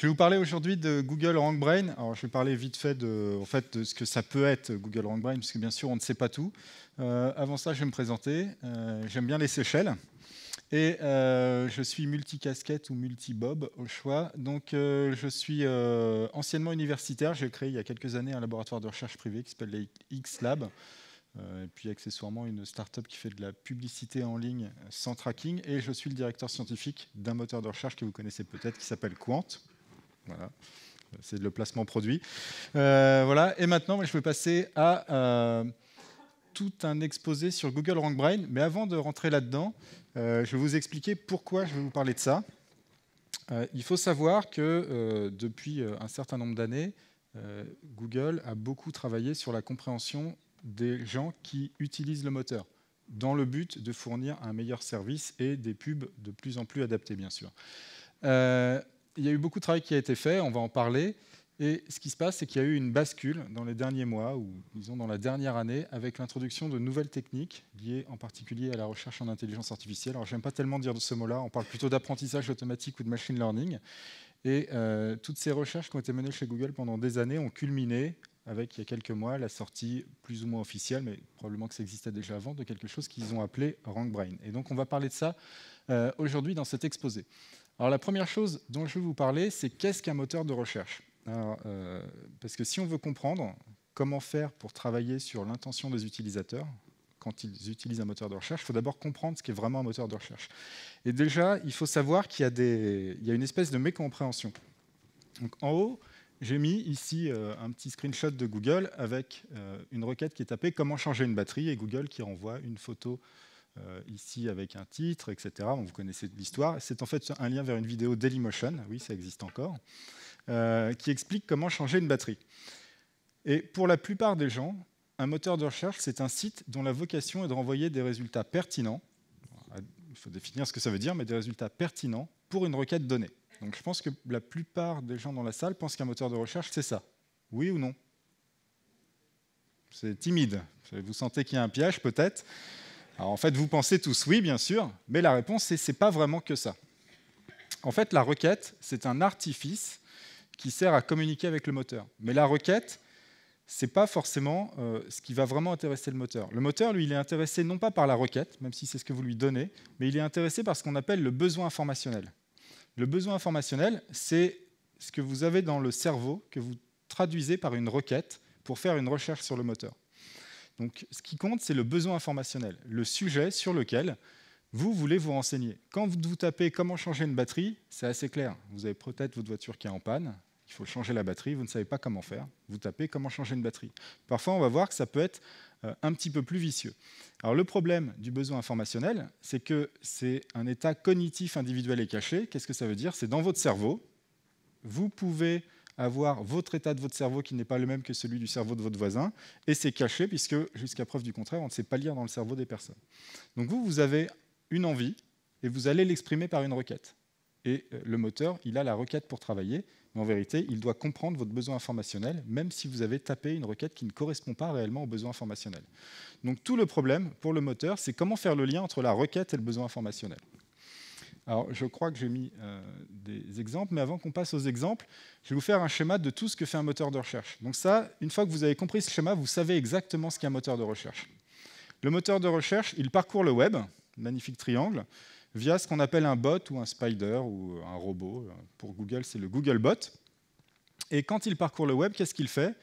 Je vais vous parler aujourd'hui de Google RankBrain. Alors, je vais parler vite fait de, en fait, de ce que ça peut être Google RankBrain, puisque bien sûr, on ne sait pas tout. Euh, avant ça, je vais me présenter. Euh, j'aime bien les Seychelles. Et euh, je suis multicasquette ou multi-bob au choix. Donc, je suis anciennement universitaire. J'ai créé il y a quelques années un laboratoire de recherche privé qui s'appelle X-Lab. et puis accessoirement une start-up qui fait de la publicité en ligne sans tracking. Et je suis le directeur scientifique d'un moteur de recherche que vous connaissez peut-être qui s'appelle Quant. Voilà. C'est le placement produit. Euh, voilà. Et maintenant, je vais passer à euh, tout un exposé sur Google RankBrain. Mais avant de rentrer là-dedans, euh, je vais vous expliquer pourquoi je vais vous parler de ça. il faut savoir que depuis un certain nombre d'années, Google a beaucoup travaillé sur la compréhension des gens qui utilisent le moteur, dans le but de fournir un meilleur service et des pubs de plus en plus adaptés, bien sûr il y a eu beaucoup de travail qui a été fait, on va en parler. Et ce qui se passe, c'est qu'il y a eu une bascule dans les derniers mois, ou disons dans la dernière année, avec l'introduction de nouvelles techniques liées en particulier à la recherche en intelligence artificielle. Alors, je n'aime pas tellement dire de ce mot-là, on parle plutôt d'apprentissage automatique ou de machine learning. Et euh, toutes ces recherches qui ont été menées chez Google pendant des années ont culminé avec, il y a quelques mois, la sortie plus ou moins officielle, mais probablement que ça existait déjà avant, de quelque chose qu'ils ont appelé RankBrain. Et donc, on va parler de ça euh, aujourd'hui dans cet exposé. Alors la première chose dont je vais vous parler, c'est qu'est-ce qu'un moteur de recherche? Euh, Parce que si on veut comprendre comment faire pour travailler sur l'intention des utilisateurs, quand ils utilisent un moteur de recherche, il faut d'abord comprendre ce qu'est vraiment un moteur de recherche. Et déjà, il faut savoir qu'il y, a une espèce de mécompréhension. Donc, en haut, j'ai mis ici euh, un petit screenshot de Google avec euh, une requête qui est tapée « Comment changer une batterie ?» et Google qui renvoie une photo ici avec un titre, etc. vous connaissez l'histoire. C'est en fait un lien vers une vidéo Dailymotion, oui, ça existe encore, euh, qui explique comment changer une batterie. Et pour la plupart des gens, un moteur de recherche, c'est un site dont la vocation est de renvoyer des résultats pertinents. Il faut définir ce que ça veut dire, mais des résultats pertinents pour une requête donnée. Donc je pense que la plupart des gens dans la salle pensent qu'un moteur de recherche, c'est ça. Oui ou non? C'est timide. Vous sentez qu'il y a un piège, peut-être en fait, vous pensez tous oui, bien sûr, mais la réponse c'est c'est pas vraiment que ça. En fait, la requête, c'est un artifice qui sert à communiquer avec le moteur. Mais la requête, c'est pas forcément euh, ce qui va vraiment intéresser le moteur. Le moteur, lui, il est intéressé non pas par la requête, même si c'est ce que vous lui donnez, mais il est intéressé par ce qu'on appelle le besoin informationnel. Le besoin informationnel, c'est ce que vous avez dans le cerveau que vous traduisez par une requête pour faire une recherche sur le moteur. Donc, ce qui compte, c'est le besoin informationnel, le sujet sur lequel vous voulez vous renseigner. Quand vous tapez comment changer une batterie, c'est assez clair. Vous avez peut-être votre voiture qui est en panne, il faut changer la batterie, vous ne savez pas comment faire. Vous tapez comment changer une batterie. Parfois, on va voir que ça peut être euh, un petit peu plus vicieux. Alors, le problème du besoin informationnel, c'est que c'est un état cognitif individuel et caché. Qu'est-ce que ça veut dire? C'est dans votre cerveau. Vous pouvez avoir votre état de votre cerveau qui n'est pas le même que celui du cerveau de votre voisin, et c'est caché puisque, jusqu'à preuve du contraire, on ne sait pas lire dans le cerveau des personnes. Donc vous, vous avez une envie, et vous allez l'exprimer par une requête. Et euh, le moteur, il a la requête pour travailler, mais en vérité, il doit comprendre votre besoin informationnel, même si vous avez tapé une requête qui ne correspond pas réellement au besoin informationnel. Donc tout le problème pour le moteur, c'est comment faire le lien entre la requête et le besoin informationnel. Alors, je crois que j'ai mis euh, des exemples, mais avant qu'on passe aux exemples, je vais vous faire un schéma de tout ce que fait un moteur de recherche. Donc ça, une fois que vous avez compris ce schéma, vous savez exactement ce qu'est un moteur de recherche. Le moteur de recherche, il parcourt le web, magnifique triangle, via ce qu'on appelle un bot ou un spider ou un robot. Pour Google, c'est le Googlebot. Et quand il parcourt le web, qu'est-ce qu'il fait?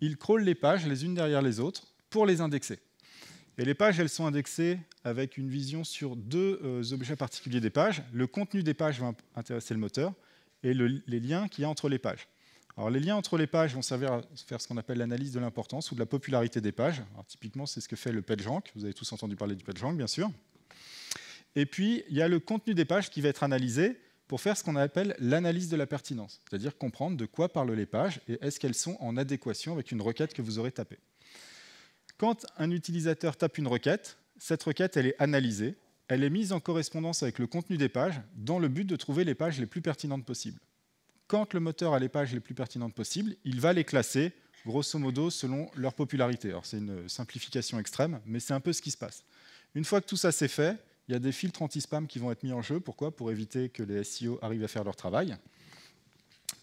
Il crawl les pages les unes derrière les autres pour les indexer. Et les pages, elles sont indexées avec une vision sur deux euh, objets particuliers des pages. Le contenu des pages va intéresser le moteur et les liens qu'il y a entre les pages. Alors, les liens entre les pages vont servir à faire ce qu'on appelle l'analyse de l'importance ou de la popularité des pages. typiquement, c'est ce que fait le PageRank. Vous avez tous entendu parler du PageRank, bien sûr. Et puis, il y a le contenu des pages qui va être analysé pour faire ce qu'on appelle l'analyse de la pertinence, c'est-à-dire comprendre de quoi parlent les pages et est-ce qu'elles sont en adéquation avec une requête que vous aurez tapée. Quand un utilisateur tape une requête, cette requête elle est analysée, elle est mise en correspondance avec le contenu des pages dans le but de trouver les pages les plus pertinentes possibles. Quand le moteur a les pages les plus pertinentes possibles, il va les classer grosso modo selon leur popularité. C'est une simplification extrême, mais c'est un peu ce qui se passe. Une fois que tout ça c'est fait, il y a des filtres anti-spam qui vont être mis en jeu. Pourquoi? Pour éviter que les SEO arrivent à faire leur travail.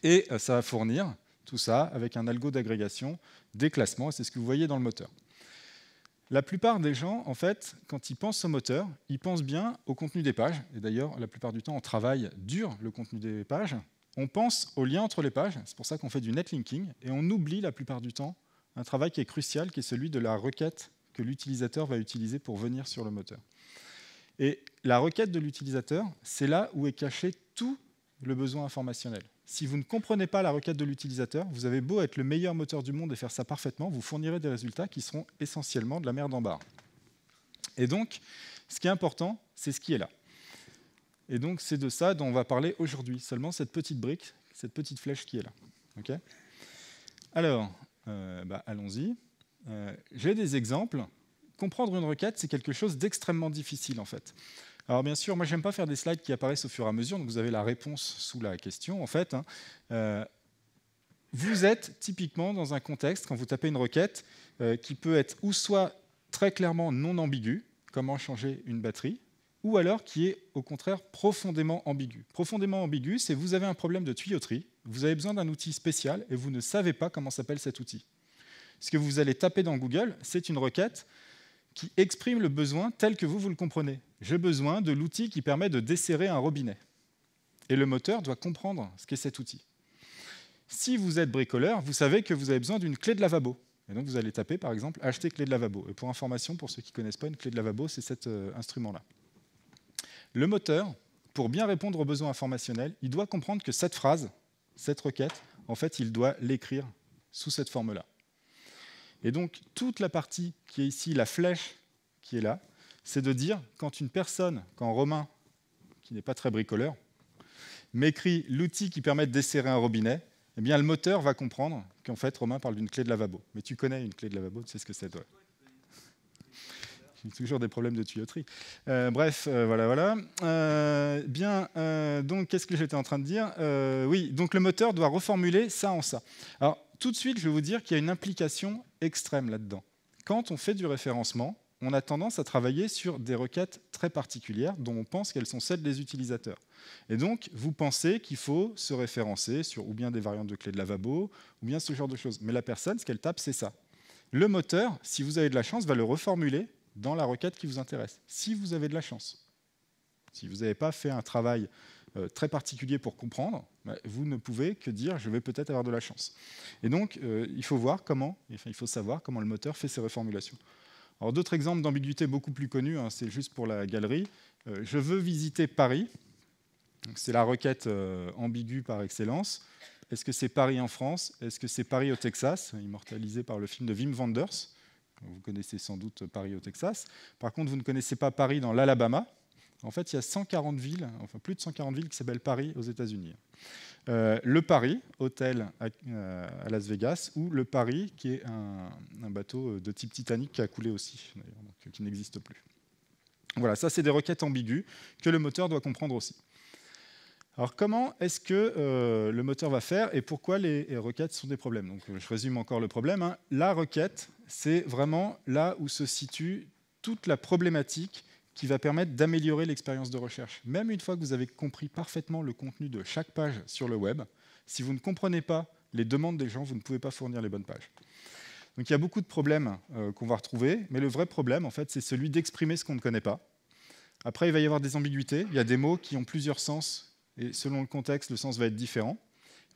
Et euh, ça va fournir tout ça avec un algo d'agrégation, des classements, c'est ce que vous voyez dans le moteur. La plupart des gens, en fait, quand ils pensent au moteur, ils pensent bien au contenu des pages. Et d'ailleurs, la plupart du temps, on travaille dur le contenu des pages. On pense au lien entre les pages, c'est pour ça qu'on fait du netlinking, et on oublie la plupart du temps un travail qui est crucial, qui est celui de la requête que l'utilisateur va utiliser pour venir sur le moteur. Et la requête de l'utilisateur, c'est là où est caché tout le besoin informationnel. Si vous ne comprenez pas la requête de l'utilisateur, vous avez beau être le meilleur moteur du monde et faire ça parfaitement, vous fournirez des résultats qui seront essentiellement de la merde en barre. Et donc, ce qui est important, c'est ce qui est là. Et donc, c'est de ça dont on va parler aujourd'hui, seulement cette petite brique, cette petite flèche qui est là. Alors, euh, bah, allons-y. Euh, j'ai des exemples. Comprendre une requête, c'est quelque chose d'extrêmement difficile en fait. Alors bien sûr, moi j'aime pas faire des slides qui apparaissent au fur et à mesure, donc vous avez la réponse sous la question en fait. Hein. Euh, vous êtes typiquement dans un contexte, quand vous tapez une requête, euh, qui peut être ou soit très clairement non ambigu, comment changer une batterie, ou alors qui est au contraire profondément ambigu. Profondément ambigu, c'est vous avez un problème de tuyauterie, vous avez besoin d'un outil spécial et vous ne savez pas comment s'appelle cet outil. Ce que vous allez taper dans Google, c'est une requête qui exprime le besoin tel que vous, vous le comprenez. J'ai besoin de l'outil qui permet de desserrer un robinet. Et le moteur doit comprendre ce qu'est cet outil. Si vous êtes bricoleur, vous savez que vous avez besoin d'une clé de lavabo. Et donc vous allez taper, par exemple, acheter clé de lavabo. Et pour information, pour ceux qui ne connaissent pas, une clé de lavabo, c'est cet euh, instrument-là. Le moteur, pour bien répondre aux besoins informationnels, il doit comprendre que cette phrase, cette requête, en fait, il doit l'écrire sous cette forme-là. Et donc, toute la partie qui est ici, la flèche qui est là, c'est de dire, quand une personne, quand Romain, qui n'est pas très bricoleur, m'écrit l'outil qui permet de desserrer un robinet, eh bien, le moteur va comprendre qu'en fait, Romain parle d'une clé de lavabo. Mais tu connais une clé de lavabo, tu sais ce que c'est, toi. J'ai toujours des problèmes de tuyauterie. Euh, bref, euh, voilà, voilà. Euh, bien, donc, qu'est-ce que j'étais en train de dire? Oui, donc le moteur doit reformuler ça en ça. Alors, tout de suite, je vais vous dire qu'il y a une implication extrême là-dedans. Quand on fait du référencement, on a tendance à travailler sur des requêtes très particulières dont on pense qu'elles sont celles des utilisateurs. Et donc, vous pensez qu'il faut se référencer sur ou bien des variantes de clés de lavabo, ou bien ce genre de choses. Mais la personne, ce qu'elle tape, c'est ça. Le moteur, si vous avez de la chance, va le reformuler dans la requête qui vous intéresse, si vous avez de la chance. Si vous n'avez pas fait un travail euh, très particulier pour comprendre, bah, vous ne pouvez que dire je vais peut-être avoir de la chance. Et donc, euh, il faut voir comment, enfin, il faut savoir comment le moteur fait ses reformulations. D'autres exemples d'ambiguïté beaucoup plus connus, hein, c'est juste pour la galerie. Euh, je veux visiter Paris. C'est la requête ambiguë par excellence. Est-ce que c'est Paris en France? Est-ce que c'est Paris au Texas, immortalisé par le film de Wim Wenders Vous connaissez sans doute Paris au Texas. Par contre, vous ne connaissez pas Paris dans l'Alabama. En fait, il y a 140 villes, enfin plus de 140 villes qui s'appellent Paris aux États-Unis. Euh, le Paris, hôtel euh, à, Las Vegas, ou le Paris, qui est un, bateau de type Titanic qui a coulé aussi, donc, qui n'existe plus. Voilà, ça c'est des requêtes ambiguës que le moteur doit comprendre aussi. Alors comment est-ce que euh, le moteur va faire et pourquoi les, requêtes sont des problèmes? Donc je résume encore le problème. Hein. La requête, c'est vraiment là où se situe toute la problématique qui va permettre d'améliorer l'expérience de recherche. Même une fois que vous avez compris parfaitement le contenu de chaque page sur le web, si vous ne comprenez pas les demandes des gens, vous ne pouvez pas fournir les bonnes pages. Donc il y a beaucoup de problèmes euh, qu'on va retrouver, mais le vrai problème, en fait, c'est celui d'exprimer ce qu'on ne connaît pas. Après, il va y avoir des ambiguïtés. Il y a des mots qui ont plusieurs sens, et selon le contexte, le sens va être différent.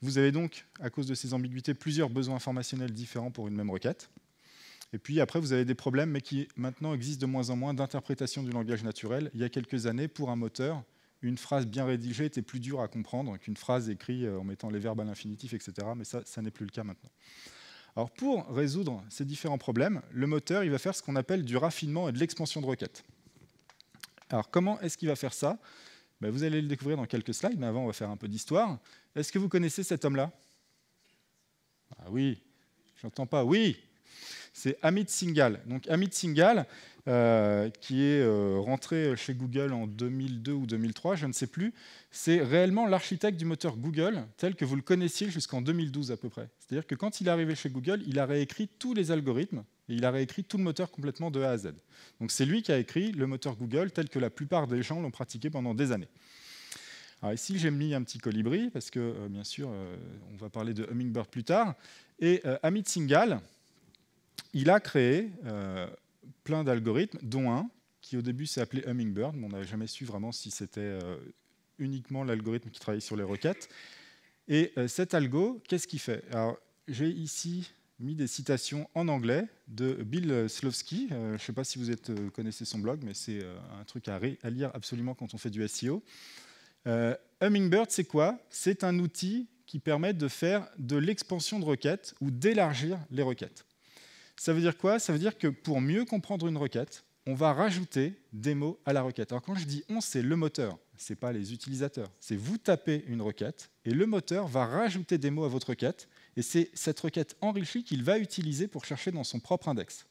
Vous avez donc, à cause de ces ambiguïtés, plusieurs besoins informationnels différents pour une même requête. Et puis après, vous avez des problèmes, mais qui maintenant existent de moins en moins, d'interprétation du langage naturel. Il y a quelques années, pour un moteur, une phrase bien rédigée était plus dure à comprendre qu'une phrase écrite euh, en mettant les verbes à l'infinitif, etc. Mais ça, ça n'est plus le cas maintenant. Alors pour résoudre ces différents problèmes, le moteur il va faire ce qu'on appelle du raffinement et de l'expansion de requêtes. Alors comment est-ce qu'il va faire ça? Ben, Vous allez le découvrir dans quelques slides, mais avant on va faire un peu d'histoire. Est-ce que vous connaissez cet homme-là? Ah oui, j'entends pas. Oui, c'est Amit Singhal. Donc Amit Singhal, euh, qui est euh, rentré chez Google en 2002 ou 2003, je ne sais plus, c'est réellement l'architecte du moteur Google tel que vous le connaissiez jusqu'en 2012 à peu près. C'est-à-dire que quand il est arrivé chez Google, il a réécrit tous les algorithmes et il a réécrit tout le moteur complètement de A à Z. Donc c'est lui qui a écrit le moteur Google tel que la plupart des gens l'ont pratiqué pendant des années. Ici, j'ai mis un petit colibri, parce que, euh, bien sûr, on va parler de Hummingbird plus tard. Et Amit Singhal, il a créé plein d'algorithmes, dont un qui au début s'est appelé Hummingbird, mais on n'avait jamais su vraiment si c'était uniquement l'algorithme qui travaillait sur les requêtes. Et cet algo, qu'est-ce qu'il fait? J'ai ici mis des citations en anglais de Bill Slowski. je ne sais pas si vous connaissez son blog, mais c'est un truc à, lire absolument quand on fait du SEO. Euh, Hummingbird, c'est quoi? C'est un outil qui permet de faire de l'expansion de requêtes ou d'élargir les requêtes. Ça veut dire quoi? Ça veut dire que pour mieux comprendre une requête, on va rajouter des mots à la requête. Alors quand je dis on, c'est le moteur, ce n'est pas les utilisateurs. C'est vous tapez une requête et le moteur va rajouter des mots à votre requête et c'est cette requête enrichie qu'il va utiliser pour chercher dans son propre index.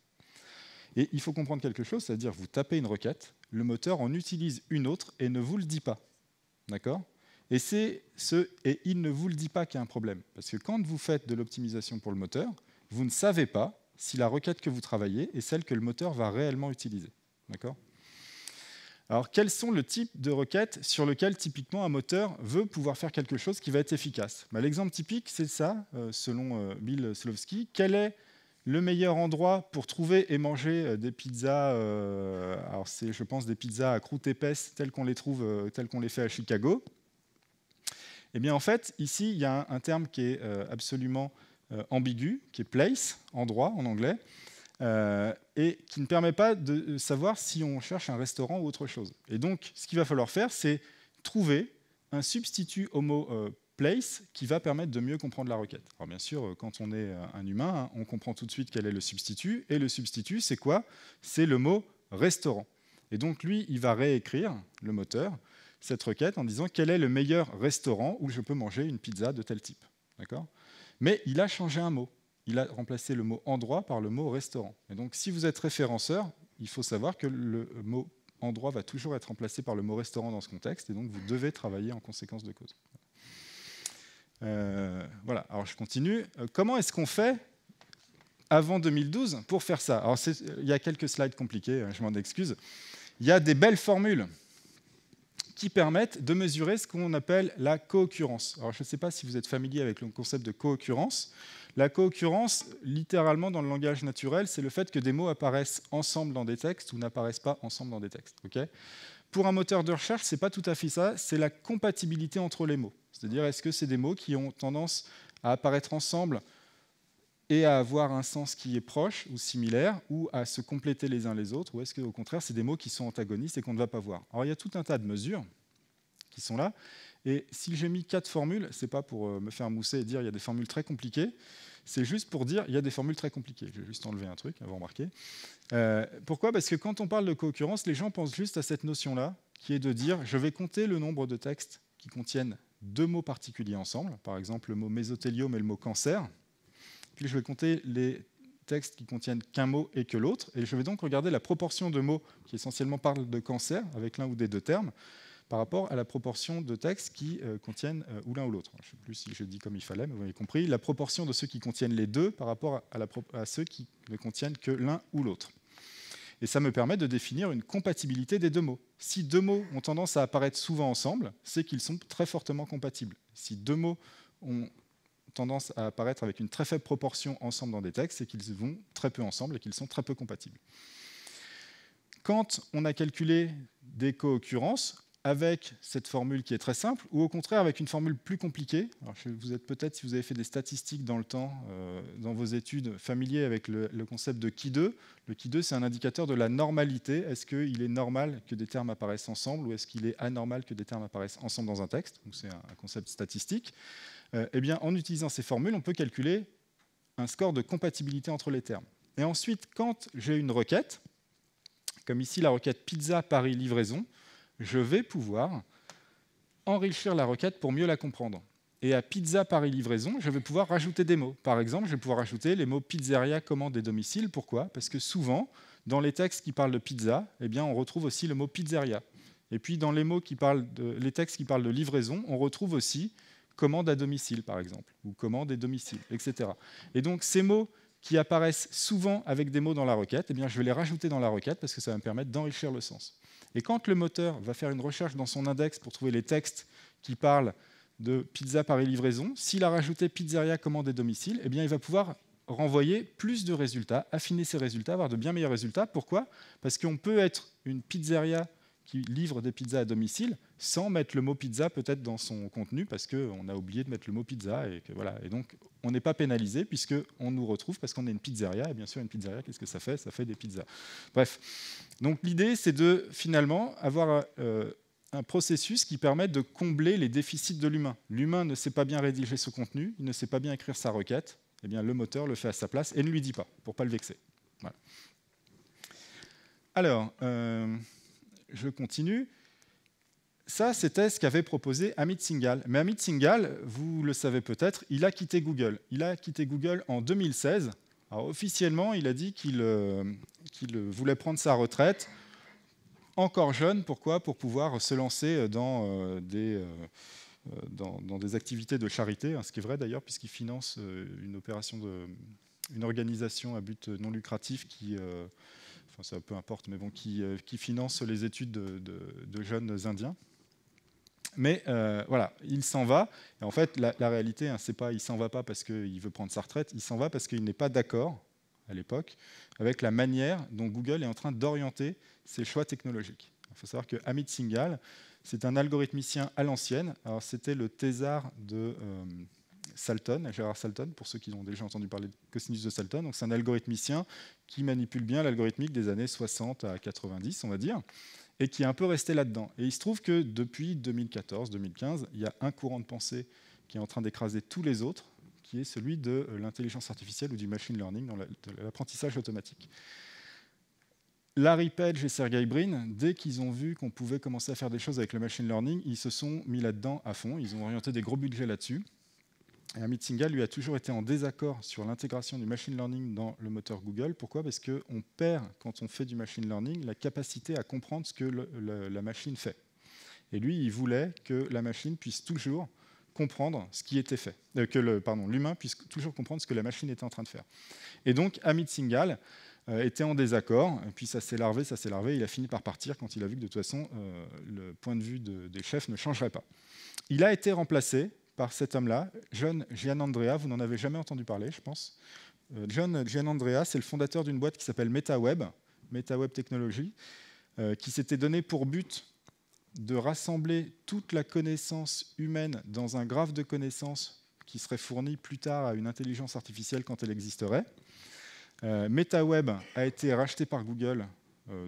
Et il faut comprendre quelque chose, c'est-à-dire vous tapez une requête, le moteur en utilise une autre et ne vous le dit pas. D'accord? Et, c'est ce, et il ne vous le dit pas qu'il y a un problème. Parce que quand vous faites de l'optimisation pour le moteur, vous ne savez pas si la requête que vous travaillez est celle que le moteur va réellement utiliser. D'accord? Alors, quels sont le type de requêtes sur lequel typiquement un moteur veut pouvoir faire quelque chose qui va être efficace? Bah, L'exemple typique, c'est ça, euh, selon euh, Bill Slowski. Quel est le meilleur endroit pour trouver et manger euh, des pizzas, alors c'est, je pense, des pizzas à croûte épaisse telles qu'on les trouve, telles qu'on les fait à Chicago? Eh bien, en fait, ici, il y a un, terme qui est absolument ambigu, qui est place, endroit en anglais, et qui ne permet pas de savoir si on cherche un restaurant ou autre chose. Et donc, ce qu'il va falloir faire, c'est trouver un substitut au mot place qui va permettre de mieux comprendre la requête. Alors bien sûr, euh, quand on est euh, un humain, hein, on comprend tout de suite quel est le substitut. Et le substitut, c'est quoi? C'est le mot restaurant. Et donc lui, il va réécrire, le moteur, cette requête en disant quel est le meilleur restaurant où je peux manger une pizza de tel type. D'accord? Mais il a changé un mot. Il a remplacé le mot endroit par le mot restaurant. Et donc si vous êtes référenceur, il faut savoir que le mot endroit va toujours être remplacé par le mot restaurant dans ce contexte, et donc vous devez travailler en conséquence de cause. Euh, voilà, alors je continue. Euh, comment est-ce qu'on fait avant 2012 pour faire ça? Alors il y a quelques slides compliqués, hein, je m'en excuse. Il y a des belles formules qui permettent de mesurer ce qu'on appelle la co-occurrence. Alors je ne sais pas si vous êtes familier avec le concept de co-occurrence. La co-occurrence, littéralement dans le langage naturel, c'est le fait que des mots apparaissent ensemble dans des textes ou n'apparaissent pas ensemble dans des textes. Pour un moteur de recherche, ce n'est pas tout à fait ça, c'est la compatibilité entre les mots. C'est-à-dire, est-ce que c'est des mots qui ont tendance à apparaître ensemble et à avoir un sens qui est proche ou similaire, ou à se compléter les uns les autres, ou est-ce qu'au contraire, c'est des mots qui sont antagonistes et qu'on ne va pas voir Alors, il y a tout un tas de mesures qui sont là, et si j'ai mis quatre formules, ce n'est pas pour euh, me faire mousser et dire il y a des formules très compliquées, c'est juste pour dire il y a des formules très compliquées. Je vais juste enlever un truc, avant remarquer. Euh, pourquoi? Parce que quand on parle de concurrence, les gens pensent juste à cette notion-là, qui est de dire je vais compter le nombre de textes qui contiennent deux mots particuliers ensemble, par exemple le mot mésothéliome et le mot cancer. Puis je vais compter les textes qui contiennent qu'un mot et que l'autre, et je vais donc regarder la proportion de mots qui essentiellement parlent de cancer, avec l'un ou des deux termes, par rapport à la proportion de textes qui euh, contiennent euh, ou l'un ou l'autre. Je ne sais plus si je dis comme il fallait, mais vous avez compris, la proportion de ceux qui contiennent les deux par rapport à, à ceux qui ne contiennent que l'un ou l'autre. Et ça me permet de définir une compatibilité des deux mots. Si deux mots ont tendance à apparaître souvent ensemble, c'est qu'ils sont très fortement compatibles. Si deux mots ont tendance à apparaître avec une très faible proportion ensemble dans des textes, c'est qu'ils vont très peu ensemble et qu'ils sont très peu compatibles. Quand on a calculé des co-occurrences, avec cette formule qui est très simple, ou au contraire avec une formule plus compliquée. Vous êtes peut-être, si vous avez fait des statistiques dans le temps, euh, dans vos études, familier avec le, concept de Ki2. Le Ki2, c'est un indicateur de la normalité. Est-ce qu'il est normal que des termes apparaissent ensemble, ou est-ce qu'il est anormal que des termes apparaissent ensemble dans un texte? C'est un, concept statistique. Euh, eh bien, en utilisant ces formules, on peut calculer un score de compatibilité entre les termes. Et ensuite, quand j'ai une requête, comme ici la requête pizza Paris livraison, je vais pouvoir enrichir la requête pour mieux la comprendre. Et à pizza Paris livraison, je vais pouvoir rajouter des mots. Par exemple, je vais pouvoir rajouter les mots pizzeria, commande et domicile. Pourquoi? Parce que souvent, dans les textes qui parlent de pizza, eh bien, on retrouve aussi le mot pizzeria. Et puis, dans les, mots qui parlent de, les textes qui parlent de livraison, on retrouve aussi commande à domicile, par exemple, ou commande et domicile, etc. Et donc, ces mots qui apparaissent souvent avec des mots dans la requête, eh bien, je vais les rajouter dans la requête parce que ça va me permettre d'enrichir le sens. Et quand le moteur va faire une recherche dans son index pour trouver les textes qui parlent de pizza par livraison, s'il a rajouté pizzeria commande et domicile, eh bien, il va pouvoir renvoyer plus de résultats, affiner ses résultats, avoir de bien meilleurs résultats. Pourquoi? Parce qu'on peut être une pizzeria qui livre des pizzas à domicile sans mettre le mot pizza peut-être dans son contenu parce qu'on a oublié de mettre le mot pizza et que voilà. Et donc on n'est pas pénalisé puisqu'on nous retrouve parce qu'on est une pizzeria et bien sûr une pizzeria qu'est-ce que ça fait? Ça fait des pizzas. Bref, donc l'idée c'est de finalement avoir euh, un processus qui permet de combler les déficits de l'humain. L'humain ne sait pas bien rédiger ce contenu, il ne sait pas bien écrire sa requête. Eh bien le moteur le fait à sa place et ne lui dit pas pour pas le vexer. Alors. Euh, je continue. Ça, c'était ce qu'avait proposé Amit Singhal. Mais Amit Singhal, vous le savez peut-être, il a quitté Google. Il a quitté Google en 2016. Alors, officiellement, il a dit qu'il euh, voulait prendre sa retraite encore jeune. Pourquoi? Pour pouvoir se lancer dans, euh, des, euh, des activités de charité, hein, ce qui est vrai d'ailleurs, puisqu'il finance une opération de, une organisation à but non lucratif qui enfin ça peu importe, mais bon, qui, euh, finance les études de, jeunes Indiens. Mais euh, voilà, il s'en va. Et en fait, la, réalité, hein, c'est pas il s'en va pas parce qu'il veut prendre sa retraite, il s'en va parce qu'il n'est pas d'accord à l'époque avec la manière dont Google est en train d'orienter ses choix technologiques. Il faut savoir que Amit Singhal, c'est un algorithmicien à l'ancienne. Alors c'était le thésard de euh, Salton, Gérard Salton, pour ceux qui ont déjà entendu parler de cosinus de Salton. Donc c'est un algorithmicien qui manipule bien l'algorithmique des années 60 à 90, on va dire, et qui est un peu resté là-dedans. Et il se trouve que depuis 2014-2015, il y a un courant de pensée qui est en train d'écraser tous les autres, qui est celui de l'intelligence artificielle ou du machine learning, dans l'apprentissage automatique. Larry Page et Sergey Brin, dès qu'ils ont vu qu'on pouvait commencer à faire des choses avec le machine learning, ils se sont mis là-dedans à fond. Ils ont orienté des gros budgets là-dessus. Amit Singhal, lui, a toujours été en désaccord sur l'intégration du machine learning dans le moteur Google. Pourquoi? Parce qu'on perd, quand on fait du machine learning, la capacité à comprendre ce que la machine fait. Et lui, il voulait que la machine puisse toujours comprendre ce qui était fait, euh, que pardon, l'humain puisse toujours comprendre ce que la machine était en train de faire. Et donc, Amit Singhal euh, était en désaccord, puis ça s'est larvé, ça s'est larvé, il a fini par partir quand il a vu que de toute façon, euh, le point de vue des chefs ne changerait pas. Il a été remplacé par cet homme-là, John Gianandrea. Vous n'en avez jamais entendu parler, je pense. Euh, John Gianandrea, c'est le fondateur d'une boîte qui s'appelle MetaWeb, MetaWeb Technology, euh, qui s'était donné pour but de rassembler toute la connaissance humaine dans un graphe de connaissances qui serait fourni plus tard à une intelligence artificielle quand elle existerait. Euh, MetaWeb a été racheté par Google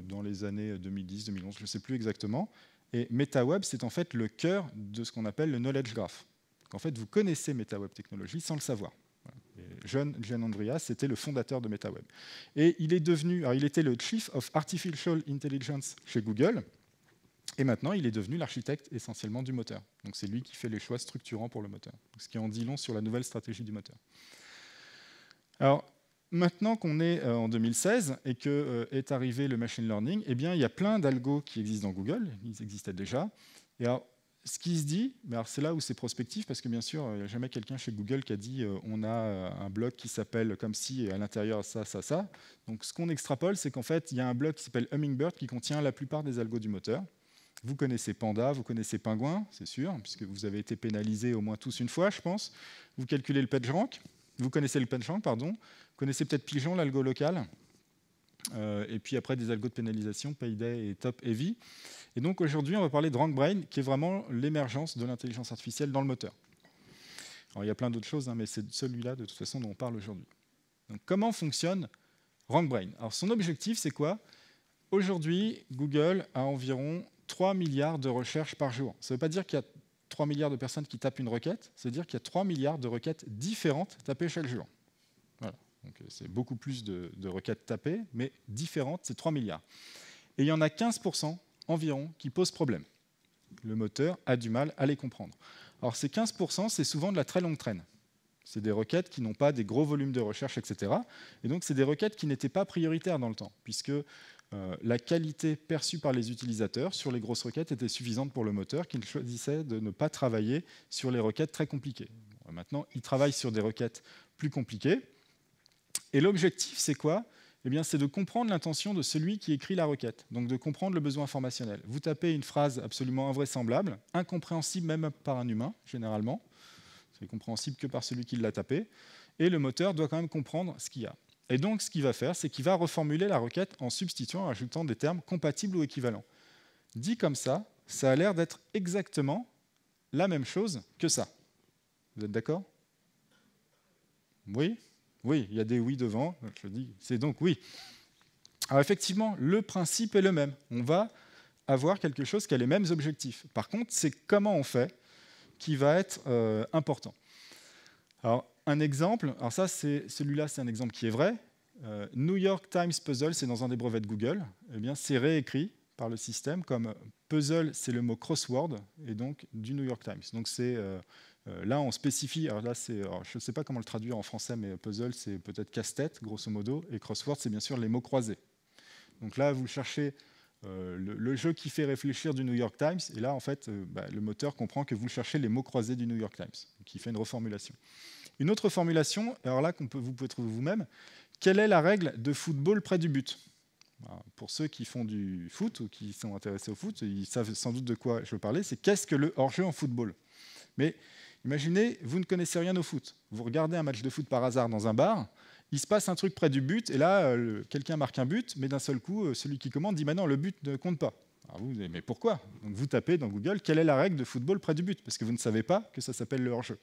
dans les années 2010-2011, je ne sais plus exactement. Et MetaWeb, c'est en fait le cœur de ce qu'on appelle le knowledge graph. En fait, vous connaissez MetaWeb Technologies sans le savoir. John Gianandrea, c'était le fondateur de MetaWeb. Et il est devenu, alors il était le Chief of Artificial Intelligence chez Google, et maintenant il est devenu l'architecte essentiellement du moteur. Donc c'est lui qui fait les choix structurants pour le moteur, ce qui en dit long sur la nouvelle stratégie du moteur. Alors maintenant qu'on est euh, en 2016 et que euh, est arrivé le machine learning, eh bien il y a plein d'algos qui existent dans Google, ils existaient déjà. Ce qui se dit, c'est là où c'est prospectif, parce que bien sûr, il n'y a jamais quelqu'un chez Google qui a dit euh, on a euh, un bloc qui s'appelle comme si, et à l'intérieur ça, ça, ça. Donc ce qu'on extrapole, c'est qu'en fait, il y a un bloc qui s'appelle Hummingbird qui contient la plupart des algos du moteur. Vous connaissez Panda, vous connaissez Pingouin, c'est sûr, puisque vous avez été pénalisés au moins tous une fois, je pense. Vous calculez le PageRank, vous connaissez le PageRank, pardon. Vous connaissez peut-être Pigeon, l'algo local. Euh, et puis après des algos de pénalisation, Payday et Top Heavy. Et donc aujourd'hui, on va parler de RankBrain, qui est vraiment l'émergence de l'intelligence artificielle dans le moteur. Alors il y a plein d'autres choses, hein, mais c'est celui-là de toute façon dont on parle aujourd'hui. Donc comment fonctionne RankBrain? Alors son objectif, c'est quoi? Aujourd'hui, Google a environ 3 milliards de recherches par jour. Ça ne veut pas dire qu'il y a 3 milliards de personnes qui tapent une requête, ça veut dire qu'il y a 3 milliards de requêtes différentes tapées chaque jour. Donc c'est beaucoup plus de, requêtes tapées, mais différentes, c'est 3 milliards. Et il y en a 15% environ qui posent problème. Le moteur a du mal à les comprendre. Alors ces 15%, c'est souvent de la très longue traîne. C'est des requêtes qui n'ont pas des gros volumes de recherche, etc. Et donc c'est des requêtes qui n'étaient pas prioritaires dans le temps, puisque euh, la qualité perçue par les utilisateurs sur les grosses requêtes était suffisante pour le moteur, qui choisissait de ne pas travailler sur les requêtes très compliquées. maintenant, il travaille sur des requêtes plus compliquées, et l'objectif, c'est quoi? Eh bien, c'est de comprendre l'intention de celui qui écrit la requête, donc de comprendre le besoin informationnel. Vous tapez une phrase absolument invraisemblable, incompréhensible même par un humain, généralement. C'est compréhensible que par celui qui l'a tapé. Et le moteur doit quand même comprendre ce qu'il y a. Et donc, ce qu'il va faire, c'est qu'il va reformuler la requête en substituant, en ajoutant des termes compatibles ou équivalents. Dit comme ça, ça a l'air d'être exactement la même chose que ça. Vous êtes d'accord? Oui? Oui, il y a des oui devant, je dis, c'est donc oui. Alors effectivement, le principe est le même. On va avoir quelque chose qui a les mêmes objectifs. Par contre, c'est comment on fait qui va être euh, important. Alors, un exemple, alors ça, c'est celui-là, c'est un exemple qui est vrai. Euh, New York Times Puzzle, c'est dans un des brevets de Google. Eh bien, c'est réécrit par le système comme puzzle, c'est le mot crossword, et donc du New York Times. Donc c'est euh, là, on spécifie. Alors là, c'est, je ne sais pas comment le traduire en français, mais puzzle, c'est peut-être casse-tête, grosso modo, et crossword, c'est bien sûr les mots croisés. Donc là, vous cherchez euh, le, jeu qui fait réfléchir du New York Times, et là, en fait, bah, le moteur comprend que vous cherchez les mots croisés du New York Times, qui fait une reformulation. Une autre formulation, alors là, vous pouvez trouver vous-même, quelle est la règle de football près du but? Pour ceux qui font du foot ou qui sont intéressés au foot, ils savent sans doute de quoi je veux parler, c'est qu'est-ce que le hors-jeu en football? Mais imaginez, vous ne connaissez rien au foot. Vous regardez un match de foot par hasard dans un bar, il se passe un truc près du but, et là, euh, quelqu'un marque un but, mais d'un seul coup, euh, celui qui commande dit maintenant le but ne compte pas. Alors vous, mais pourquoi? Donc vous tapez dans Google quelle est la règle de football près du but, parce que vous ne savez pas que ça s'appelle le hors-jeu.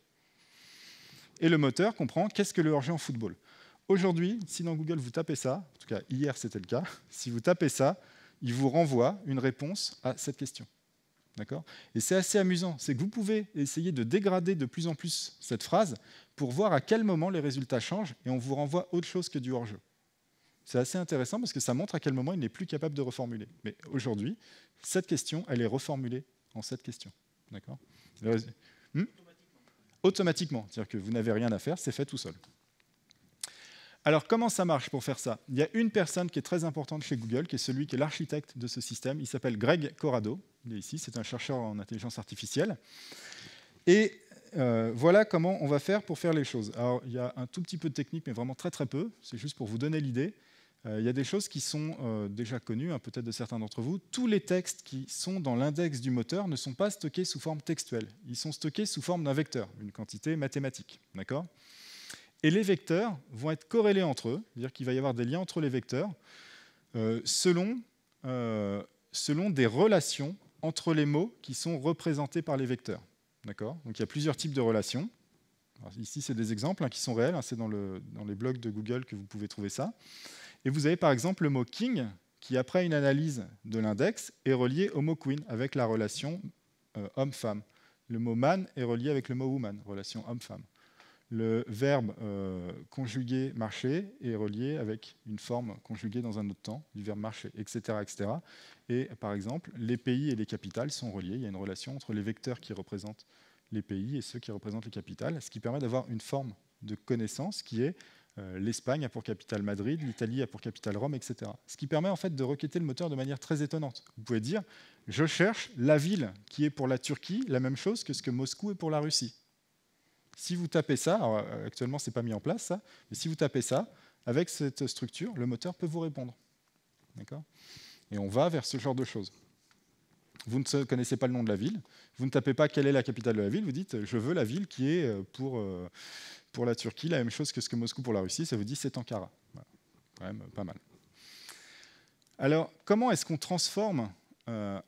Et le moteur comprend qu'est-ce que le hors-jeu en football. Aujourd'hui, si dans Google vous tapez ça, en tout cas hier c'était le cas, si vous tapez ça, il vous renvoie une réponse à cette question. D'accord? Et c'est assez amusant, c'est que vous pouvez essayer de dégrader de plus en plus cette phrase pour voir à quel moment les résultats changent et on vous renvoie autre chose que du hors-jeu. C'est assez intéressant parce que ça montre à quel moment il n'est plus capable de reformuler. Mais aujourd'hui, cette question, elle est reformulée en cette question. D'accord? Hmm Automatiquement. C'est-à-dire que vous n'avez rien à faire, c'est fait tout seul. Alors, comment ça marche pour faire ça? Il y a une personne qui est très importante chez Google, qui est celui qui est l'architecte de ce système. Il s'appelle Greg Corrado. Il est ici, c'est un chercheur en intelligence artificielle. Et euh, voilà comment on va faire pour faire les choses. Alors, il y a un tout petit peu de technique, mais vraiment très très peu. C'est juste pour vous donner l'idée. Euh, il y a des choses qui sont euh, déjà connues, hein, peut-être de certains d'entre vous. Tous les textes qui sont dans l'index du moteur ne sont pas stockés sous forme textuelle. Ils sont stockés sous forme d'un vecteur, une quantité mathématique. D'accord? Et les vecteurs vont être corrélés entre eux, c'est-à-dire qu'il va y avoir des liens entre les vecteurs euh, selon, euh, selon des relations entre les mots qui sont représentés par les vecteurs. D'accord? Donc il y a plusieurs types de relations. ici, c'est des exemples hein, qui sont réels, hein, c'est dans, le, dans, les blogs de Google que vous pouvez trouver ça. Et vous avez par exemple le mot king, qui après une analyse de l'index est relié au mot queen avec la relation euh, homme-femme. Le mot man est relié avec le mot woman, relation homme-femme le verbe euh, conjugué marcher est relié avec une forme conjuguée dans un autre temps du verbe marcher, etc., etc. Et par exemple, les pays et les capitales sont reliés. Il y a une relation entre les vecteurs qui représentent les pays et ceux qui représentent les capitales, ce qui permet d'avoir une forme de connaissance qui est euh, l'Espagne a pour capitale Madrid, l'Italie a pour capitale Rome, etc. Ce qui permet en fait de requêter le moteur de manière très étonnante. Vous pouvez dire, je cherche la ville qui est pour la Turquie la même chose que ce que Moscou est pour la Russie. Si vous tapez ça, euh, actuellement ce n'est pas mis en place ça, mais si vous tapez ça, avec cette structure, le moteur peut vous répondre. D'accord? Et on va vers ce genre de choses. Vous ne connaissez pas le nom de la ville, vous ne tapez pas quelle est la capitale de la ville, vous dites je veux la ville qui est euh, pour, euh, pour la Turquie la même chose que ce que Moscou pour la Russie, ça vous dit c'est Ankara. Quand même pas mal. Alors, comment est-ce qu'on transforme un,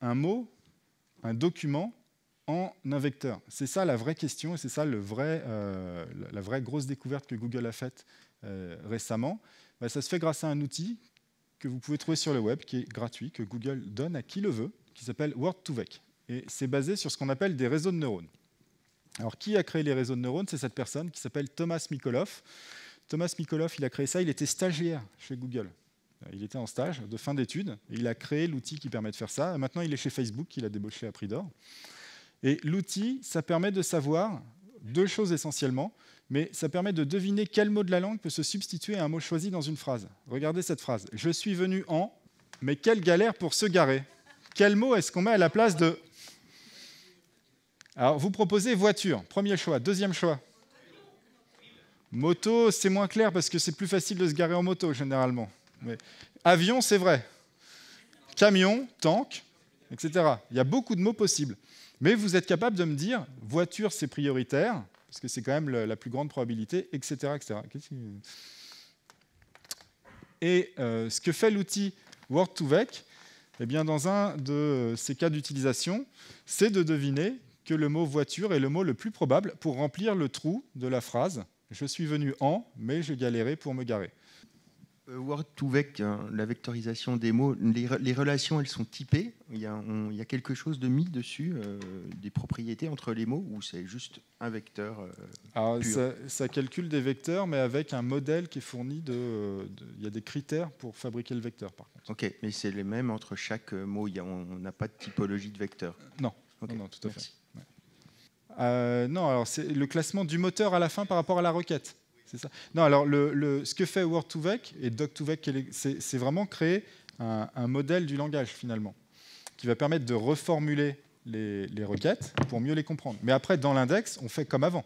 un mot, un document, en un vecteur C'est ça la vraie question et c'est ça euh, la vraie grosse découverte que Google a faite euh, récemment. Bah, ça se fait grâce à un outil que vous pouvez trouver sur le web, qui est gratuit, que Google donne à qui le veut, qui s'appelle Word2Vec. Et c'est basé sur ce qu'on appelle des réseaux de neurones. Alors, qui a créé les réseaux de neurones? C'est cette personne qui s'appelle Thomas Mikolov. Thomas Mikolov, il a créé ça, il était stagiaire chez Google. Il était en stage de fin d'études et il a créé l'outil qui permet de faire ça. maintenant, il est chez Facebook, il a débauché à prix d'or. Et l'outil, ça permet de savoir deux choses essentiellement, mais ça permet de deviner quel mot de la langue peut se substituer à un mot choisi dans une phrase. Regardez cette phrase. Je suis venu en, mais quelle galère pour se garer. Quel mot est-ce qu'on met à la place de... Alors, vous proposez voiture, premier choix. Deuxième choix. Moto, c'est moins clair parce que c'est plus facile de se garer en moto généralement. Avion, c'est vrai. Camion, tank, etc. Il y a beaucoup de mots possibles. Mais vous êtes capable de me dire, voiture, c'est prioritaire, parce que c'est quand même la plus grande probabilité, etc. etc. Et euh, ce que fait l'outil Word2Vec, eh bien, dans un de ces cas d'utilisation, c'est de deviner que le mot voiture est le mot le plus probable pour remplir le trou de la phrase je suis venu en, mais je galérais pour me garer. Euh, Word2Vec, hein, la vectorisation des mots, les, relations, elles sont typées. Il y, a, il y a quelque chose de mis dessus, euh, des propriétés entre les mots, ou c'est juste un vecteur euh, Alors, ça, calcule des vecteurs, mais avec un modèle qui est fourni de, Il y a des critères pour fabriquer le vecteur, par contre. Ok, mais c'est les mêmes entre chaque mot. Il y a, on n'a pas de typologie de vecteur. Non, non, tout à fait. non, alors c'est le classement du moteur à la fin par rapport à la requête. C'est ça. Non, alors le, ce que fait Word2Vec et Doc2Vec, c'est vraiment créer un, modèle du langage finalement, qui va permettre de reformuler les, requêtes pour mieux les comprendre. Mais après, dans l'index, on fait comme avant.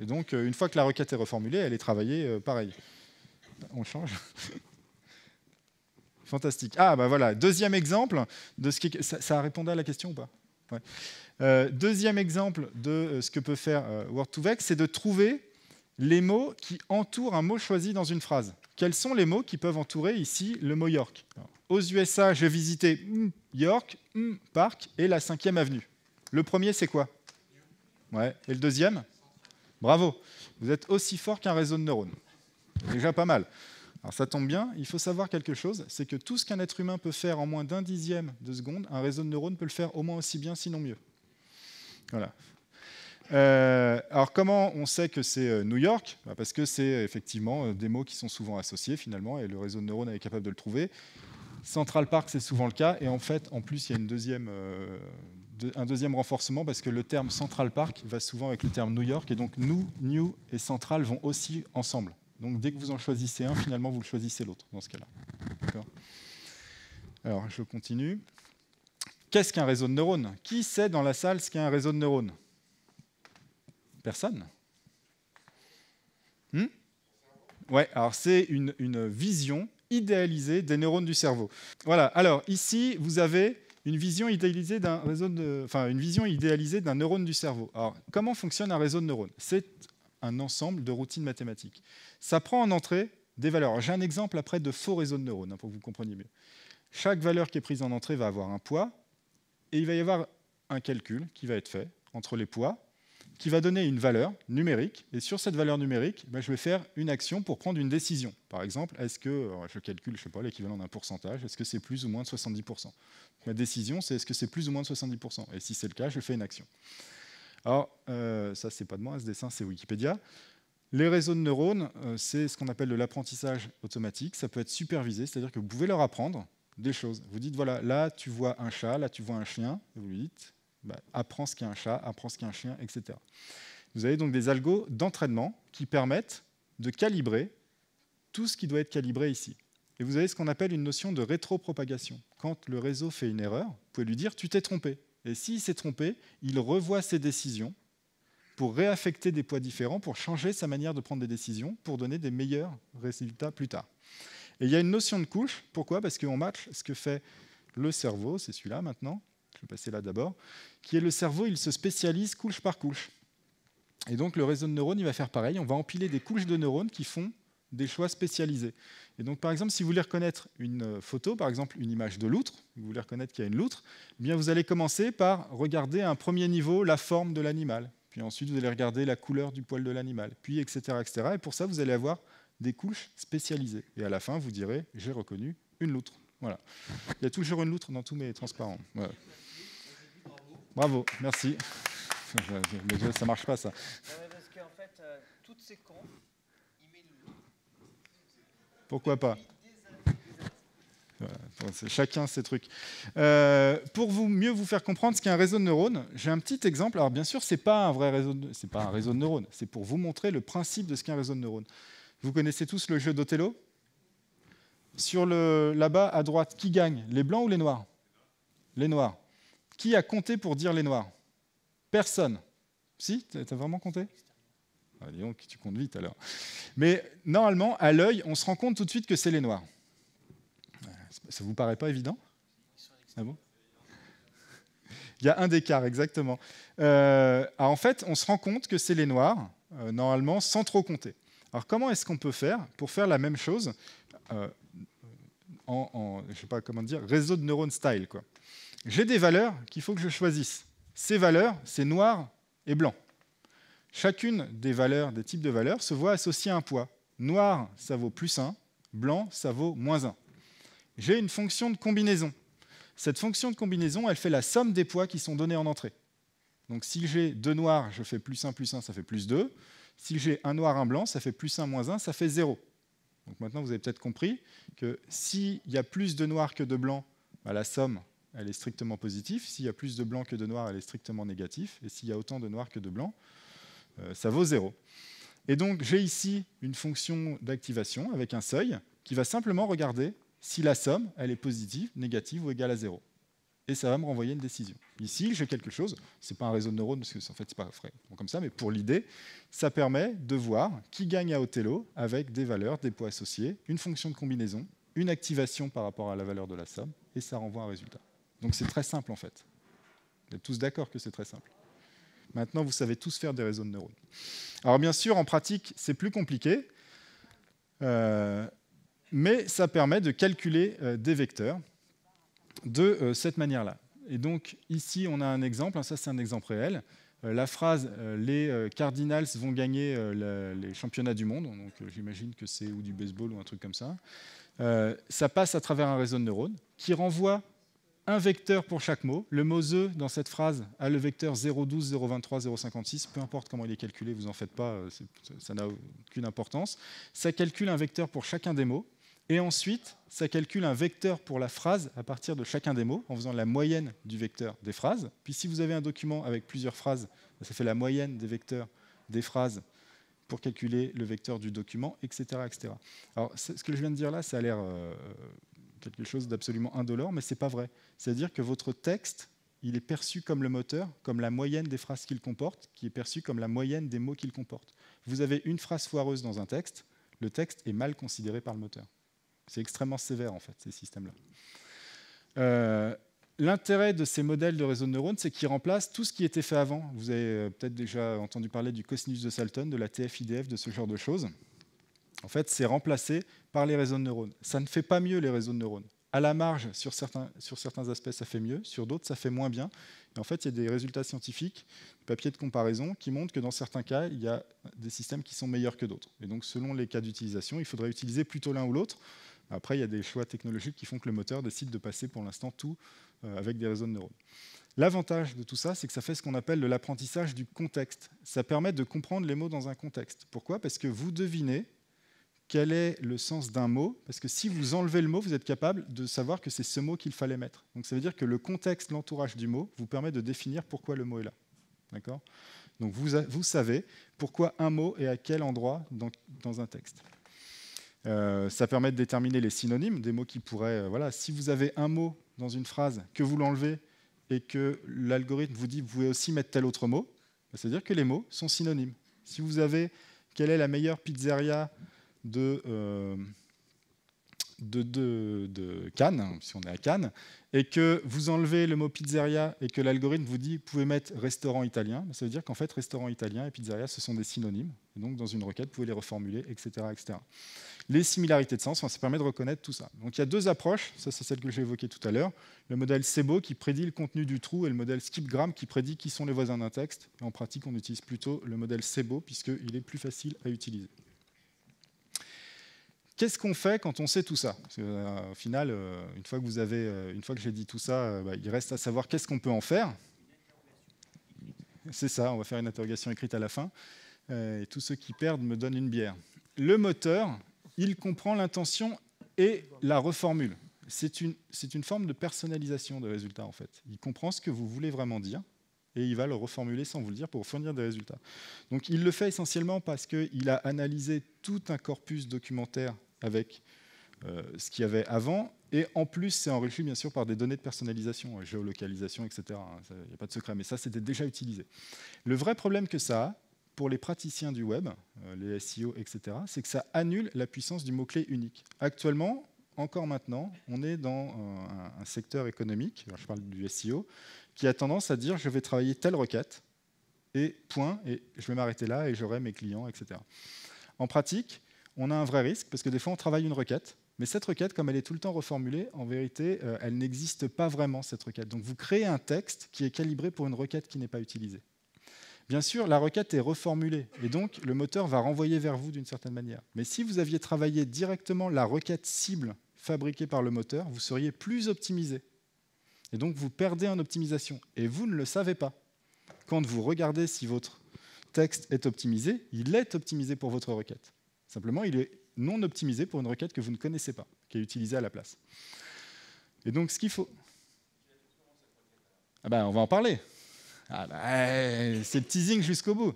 Et donc, euh, une fois que la requête est reformulée, elle est travaillée euh, pareil. On change? Fantastique. Ah, bah voilà, deuxième exemple de ce qui. Ça, ça répondait à la question ou pas? Euh, Deuxième exemple de ce que peut faire Word2Vec, c'est de trouver les mots qui entourent un mot choisi dans une phrase. Quels sont les mots qui peuvent entourer ici le mot York? Aux USA, j'ai visité York, Park et la 5e avenue. Le premier, c'est quoi? Et le deuxième? Bravo. Vous êtes aussi fort qu'un réseau de neurones. Déjà pas mal. Alors ça tombe bien, il faut savoir quelque chose, c'est que tout ce qu'un être humain peut faire en moins d'un dixième de seconde, un réseau de neurones peut le faire au moins aussi bien, sinon mieux. Voilà. Euh, alors comment on sait que c'est euh, New York? Bah, Parce que c'est effectivement euh, des mots qui sont souvent associés finalement, et le réseau de neurones est capable de le trouver. Central Park, c'est souvent le cas, et en fait, en plus, il y a une deuxième, un deuxième renforcement, parce que le terme Central Park va souvent avec le terme New York, et donc New, New et Central vont aussi ensemble. Donc dès que vous en choisissez un, finalement, vous le choisissez l'autre, dans ce cas-là. Alors, je continue. Qu'est-ce qu'un réseau de neurones? Qui sait dans la salle ce qu'est un réseau de neurones? Personne hmm? Ouais, alors c'est une, vision idéalisée des neurones du cerveau. Voilà, alors ici, vous avez une vision idéalisée d'un réseau une vision idéalisée d'un neurone du cerveau. Alors, comment fonctionne un réseau de neurones? C'est un ensemble de routines mathématiques. Ça prend en entrée des valeurs. J'ai un exemple après de faux réseaux de neurones, hein, pour que vous compreniez mieux. Chaque valeur qui est prise en entrée va avoir un poids, et il va y avoir un calcul qui va être fait entre les poids qui va donner une valeur numérique. Et sur cette valeur numérique, ben, je vais faire une action pour prendre une décision. Par exemple, est-ce que, je calcule, je sais pas, l'équivalent d'un pourcentage, est-ce que c'est plus ou moins de 70% Ma décision, c'est est-ce que c'est plus ou moins de 70% Et si c'est le cas, je fais une action. Alors, euh, ça, c'est pas de moi, ce dessin, c'est Wikipédia. Les réseaux de neurones, euh, c'est ce qu'on appelle de l'apprentissage automatique. Ça peut être supervisé, c'est-à-dire que vous pouvez leur apprendre des choses. Vous dites, voilà, là, tu vois un chat, là, tu vois un chien. Vous lui dites, bah, apprends ce qu'est un chat, apprends ce qu'est un chien, etc. Vous avez donc des algos d'entraînement qui permettent de calibrer tout ce qui doit être calibré ici. Et vous avez ce qu'on appelle une notion de rétropropagation. Quand le réseau fait une erreur, vous pouvez lui dire tu t'es trompé. Et s'il s'est trompé, il revoit ses décisions pour réaffecter des poids différents, pour changer sa manière de prendre des décisions, pour donner des meilleurs résultats plus tard. Et il y a une notion de couche. Pourquoi? Parce qu'on match ce que fait le cerveau, c'est celui-là maintenant, passer là d'abord, qui est le cerveau, il se spécialise couche par couche. Et donc le réseau de neurones, il va faire pareil, on va empiler des couches de neurones qui font des choix spécialisés. Et donc par exemple, si vous voulez reconnaître une photo, par exemple une image de loutre, vous voulez reconnaître qu'il y a une loutre, eh bien vous allez commencer par regarder à un premier niveau la forme de l'animal, puis ensuite vous allez regarder la couleur du poil de l'animal, puis etc., etc. Et pour ça, vous allez avoir des couches spécialisées. Et à la fin, vous direz, j'ai reconnu une loutre. Voilà. Il y a toujours une loutre dans tous mes transparents. Bravo, merci. Mais ça marche pas ça. Parce qu'en fait, euh, toutes ces il met Pourquoi pas? Chacun ses trucs. Euh, pour vous mieux vous faire comprendre ce qu'est un réseau de neurones, j'ai un petit exemple. Alors bien sûr, c'est pas un vrai réseau, c'est pas un réseau de neurones. C'est pour vous montrer le principe de ce qu'est un réseau de neurones. Vous connaissez tous le jeu d'Othello? Sur le là-bas à droite, qui gagne? Les blancs ou les noirs? Les noirs. Qui a compté pour dire les noirs? Personne. Si Tu as vraiment compté? Ah, donc, tu comptes vite alors. Mais normalement, à l'œil, on se rend compte tout de suite que c'est les noirs. Ça vous paraît pas évident? Ah bon? Il y a un écart, exactement. Euh, en fait, on se rend compte que c'est les noirs, euh, normalement, sans trop compter. Alors, comment est-ce qu'on peut faire pour faire la même chose euh, en, je sais pas comment dire, réseau de neurones style J'ai des valeurs qu'il faut que je choisisse. Ces valeurs, c'est noir et blanc. Chacune des valeurs, des types de valeurs, se voit associer un poids. Noir, ça vaut plus 1, blanc, ça vaut moins 1. J'ai une fonction de combinaison. Cette fonction de combinaison, elle fait la somme des poids qui sont donnés en entrée. Donc si j'ai deux noirs, je fais plus 1, plus 1, ça fait plus 2. Si j'ai un noir, un blanc, ça fait plus 1, moins 1, ça fait 0. Donc maintenant, vous avez peut-être compris que s'il y a plus de noirs que de blancs, bah, la somme, elle est strictement positive. S'il y a plus de blancs que de noirs, elle est strictement négative. Et s'il y a autant de noirs que de blancs, euh, ça vaut 0. Et donc j'ai ici une fonction d'activation avec un seuil qui va simplement regarder si la somme, elle est positive, négative ou égale à 0. Et ça va me renvoyer une décision. Ici, j'ai quelque chose, ce n'est pas un réseau de neurones, parce que en fait, pas vrai comme ça, mais pour l'idée, ça permet de voir qui gagne à Othello avec des valeurs, des poids associés, une fonction de combinaison, une activation par rapport à la valeur de la somme, et ça renvoie un résultat. Donc c'est très simple en fait. Vous êtes tous d'accord que c'est très simple. Maintenant, vous savez tous faire des réseaux de neurones. Alors bien sûr, en pratique, c'est plus compliqué. Euh, mais ça permet de calculer euh, des vecteurs de euh, cette manière-là. Et donc ici, on a un exemple, ça c'est un exemple réel. La phrase les Cardinals vont gagner les championnats du monde, donc j'imagine que c'est ou du baseball ou un truc comme ça. ça passe à travers un réseau de neurones qui renvoie un vecteur pour chaque mot. Le mot the dans cette phrase a le vecteur 012, 023, 056, peu importe comment il est calculé, vous en faites pas, ça n'a aucune importance. Ça calcule un vecteur pour chacun des mots. Et ensuite, ça calcule un vecteur pour la phrase à partir de chacun des mots, en faisant la moyenne du vecteur des phrases. Puis si vous avez un document avec plusieurs phrases, ça fait la moyenne des vecteurs des phrases pour calculer le vecteur du document, etc. etc. Alors, ce que je viens de dire là, ça a l'air euh, quelque chose d'absolument indolore, mais ce n'est pas vrai. C'est-à-dire que votre texte, il est perçu comme le moteur, comme la moyenne des phrases qu'il comporte, qui est perçu comme la moyenne des mots qu'il comporte. Vous avez une phrase foireuse dans un texte, le texte est mal considéré par le moteur. C'est extrêmement sévère, en fait, ces systèmes-là. Euh, l'intérêt de ces modèles de réseau de neurones, c'est qu'ils remplacent tout ce qui était fait avant. Vous avez euh, peut-être déjà entendu parler du cosinus de Salton, de la TF-IDF, de ce genre de choses. En fait, c'est remplacé par les réseaux de neurones. Ça ne fait pas mieux les réseaux de neurones. À la marge, sur certains, aspects, ça fait mieux, sur d'autres, ça fait moins bien. Et en fait, il y a des résultats scientifiques, des papiers de comparaison, qui montrent que dans certains cas, il y a des systèmes qui sont meilleurs que d'autres. Et donc, selon les cas d'utilisation, il faudrait utiliser plutôt l'un ou l'autre. Après, il y a des choix technologiques qui font que le moteur décide de passer pour l'instant tout euh, avec des réseaux de neurones. L'avantage de tout ça, c'est que ça fait ce qu'on appelle l'apprentissage du contexte. Ça permet de comprendre les mots dans un contexte. Pourquoi? Parce que vous devinez quel est le sens d'un mot, parce que si vous enlevez le mot, vous êtes capable de savoir que c'est ce mot qu'il fallait mettre. Donc ça veut dire que le contexte, l'entourage du mot, vous permet de définir pourquoi le mot est là. D'accord? Donc vous, savez pourquoi un mot est à quel endroit dans, un texte. Euh, ça permet de déterminer les synonymes, des mots qui pourraient... Euh, voilà, si vous avez un mot dans une phrase, que vous l'enlevez et que l'algorithme vous dit vous pouvez aussi mettre tel autre mot, c'est-à-dire que les mots sont synonymes. Si vous avez quelle est la meilleure pizzeria de, euh, de, de, Cannes, si on est à Cannes, et que vous enlevez le mot pizzeria et que l'algorithme vous dit vous pouvez mettre restaurant italien, ça veut dire qu'en fait restaurant italien et pizzeria ce sont des synonymes. Et donc dans une requête vous pouvez les reformuler, etc. etc les similarités de sens, ça permet de reconnaître tout ça. Donc il y a deux approches, ça c'est celle que j'ai évoquée tout à l'heure, le modèle SEBO qui prédit le contenu du trou et le modèle SkipGram qui prédit qui sont les voisins d'un texte. en pratique, on utilise plutôt le modèle SEBO puisqu'il est plus facile à utiliser. Qu'est-ce qu'on fait quand on sait tout ça? Euh, Au final, euh, une fois que, vous avez, euh, une fois que j'ai dit tout ça, bah, il reste à savoir qu'est-ce qu'on peut en faire. C'est ça, on va faire une interrogation écrite à la fin. et tous ceux qui perdent me donnent une bière. Le moteur, il comprend l'intention et la reformule. C'est une, une, forme de personnalisation des résultats, en fait. Il comprend ce que vous voulez vraiment dire et il va le reformuler sans vous le dire pour fournir des résultats. Donc il le fait essentiellement parce qu'il a analysé tout un corpus documentaire avec euh, ce qu'il y avait avant, et en plus c'est enrichi bien sûr par des données de personnalisation, géolocalisation, etc. Il n'y a pas de secret, mais ça c'était déjà utilisé. Le vrai problème que ça a, pour les praticiens du web, euh, les SEO, etc., c'est que ça annule la puissance du mot-clé unique. Actuellement, encore maintenant, on est dans un secteur économique, je parle du SEO, qui a tendance à dire je vais travailler telle requête, et point, et je vais m'arrêter là, et j'aurai mes clients, etc. En pratique, on a un vrai risque, parce que des fois, on travaille une requête, mais cette requête, comme elle est tout le temps reformulée, en vérité, euh, elle n'existe pas vraiment, cette requête. Donc vous créez un texte qui est calibré pour une requête qui n'est pas utilisée. Bien sûr, la requête est reformulée, et donc le moteur va renvoyer vers vous d'une certaine manière. Mais si vous aviez travaillé directement la requête cible fabriquée par le moteur, vous seriez plus optimisé. Et donc vous perdez en optimisation, et vous ne le savez pas. Quand vous regardez si votre texte est optimisé, il est optimisé pour votre requête. Simplement, il est non optimisé pour une requête que vous ne connaissez pas, qui est utilisée à la place. Et donc, ce qu'il faut... Ah ben, on va en parler. Ah ben, c'est le teasing jusqu'au bout.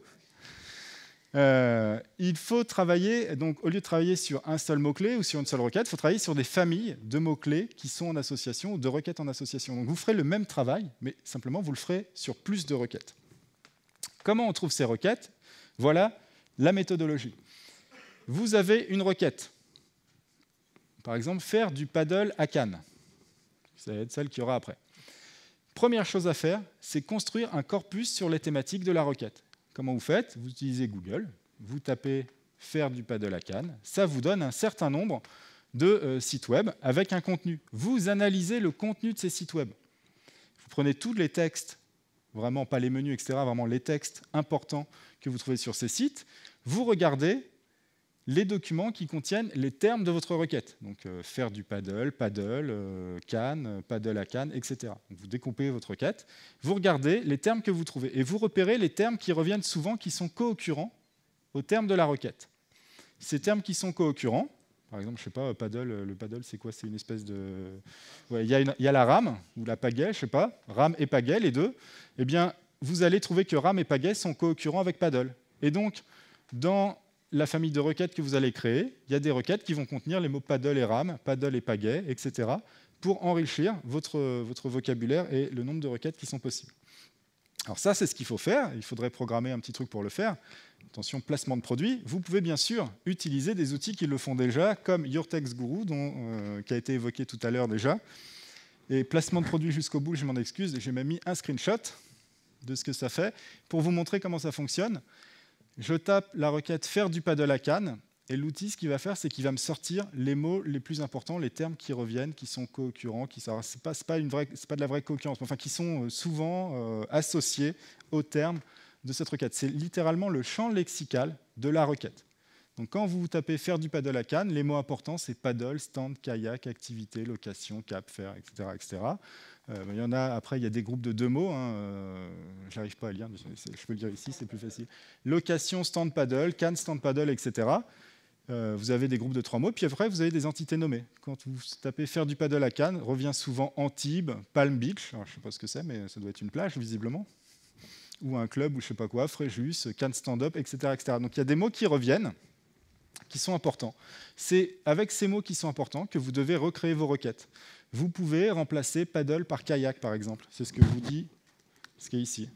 Euh, il faut travailler, donc au lieu de travailler sur un seul mot-clé ou sur une seule requête, il faut travailler sur des familles de mots-clés qui sont en association ou de requêtes en association. Donc vous ferez le même travail, mais simplement vous le ferez sur plus de requêtes. Comment on trouve ces requêtes? Voilà la méthodologie vous avez une requête. Par exemple, faire du paddle à Cannes. Ça va être celle qu'il y aura après. Première chose à faire, c'est construire un corpus sur les thématiques de la requête. Comment vous faites? Vous utilisez Google, vous tapez faire du paddle à Cannes, ça vous donne un certain nombre de euh, sites web avec un contenu. Vous analysez le contenu de ces sites web. Vous prenez tous les textes, vraiment pas les menus, etc., vraiment les textes importants que vous trouvez sur ces sites. Vous regardez les documents qui contiennent les termes de votre requête. Donc euh, faire du paddle, paddle, euh, canne, paddle à canne, etc. vous découpez votre requête, vous regardez les termes que vous trouvez et vous repérez les termes qui reviennent souvent, qui sont co-occurrents aux termes de la requête. Ces termes qui sont co-occurrents, par exemple, je sais pas, paddle, le paddle, c'est quoi? C'est une espèce de... Il y, a la rame ou la pagaie, je sais pas, rame et pagaie, les deux. Eh bien, vous allez trouver que rame et pagaie sont co-occurrents avec paddle. Et donc, dans la famille de requêtes que vous allez créer, il y a des requêtes qui vont contenir les mots paddle et ram, paddle et pagaie, etc., pour enrichir votre, vocabulaire et le nombre de requêtes qui sont possibles. Alors ça, c'est ce qu'il faut faire. Il faudrait programmer un petit truc pour le faire. Attention, placement de produit. Vous pouvez bien sûr utiliser des outils qui le font déjà, comme Your Text Guru, euh, qui a été évoqué tout à l'heure déjà. Et placement de produit jusqu'au bout, je m'en excuse, j'ai même mis un screenshot de ce que ça fait pour vous montrer comment ça fonctionne je tape la requête faire du paddle à canne, et l'outil, ce qu'il va faire, c'est qu'il va me sortir les mots les plus importants, les termes qui reviennent, qui sont co-occurrents, qui pas, pas, de la vraie co-occurrence, enfin qui sont euh, souvent euh, associés aux termes de cette requête. C'est littéralement le champ lexical de la requête. Donc quand vous tapez faire du paddle à canne, les mots importants, c'est paddle, stand, kayak, activité, location, cap, faire, etc. etc. Euh, il y en a, après, il y a des groupes de deux mots. Hein, euh, J'arrive pas à lire, mais je peux le dire ici, c'est plus facile. Location, stand paddle, can, stand paddle, etc. Euh, vous avez des groupes de trois mots. Puis après, vous avez des entités nommées. Quand vous tapez faire du paddle à Cannes, revient souvent Antibes, Palm Beach. je ne sais pas ce que c'est, mais ça doit être une plage, visiblement. Ou un club, ou je ne sais pas quoi, Fréjus, Cannes Stand Up, etc., etc. Donc il y a des mots qui reviennent, qui sont importants. C'est avec ces mots qui sont importants que vous devez recréer vos requêtes. Vous pouvez remplacer paddle par kayak, par exemple. C'est ce que vous dit ce qui est ici.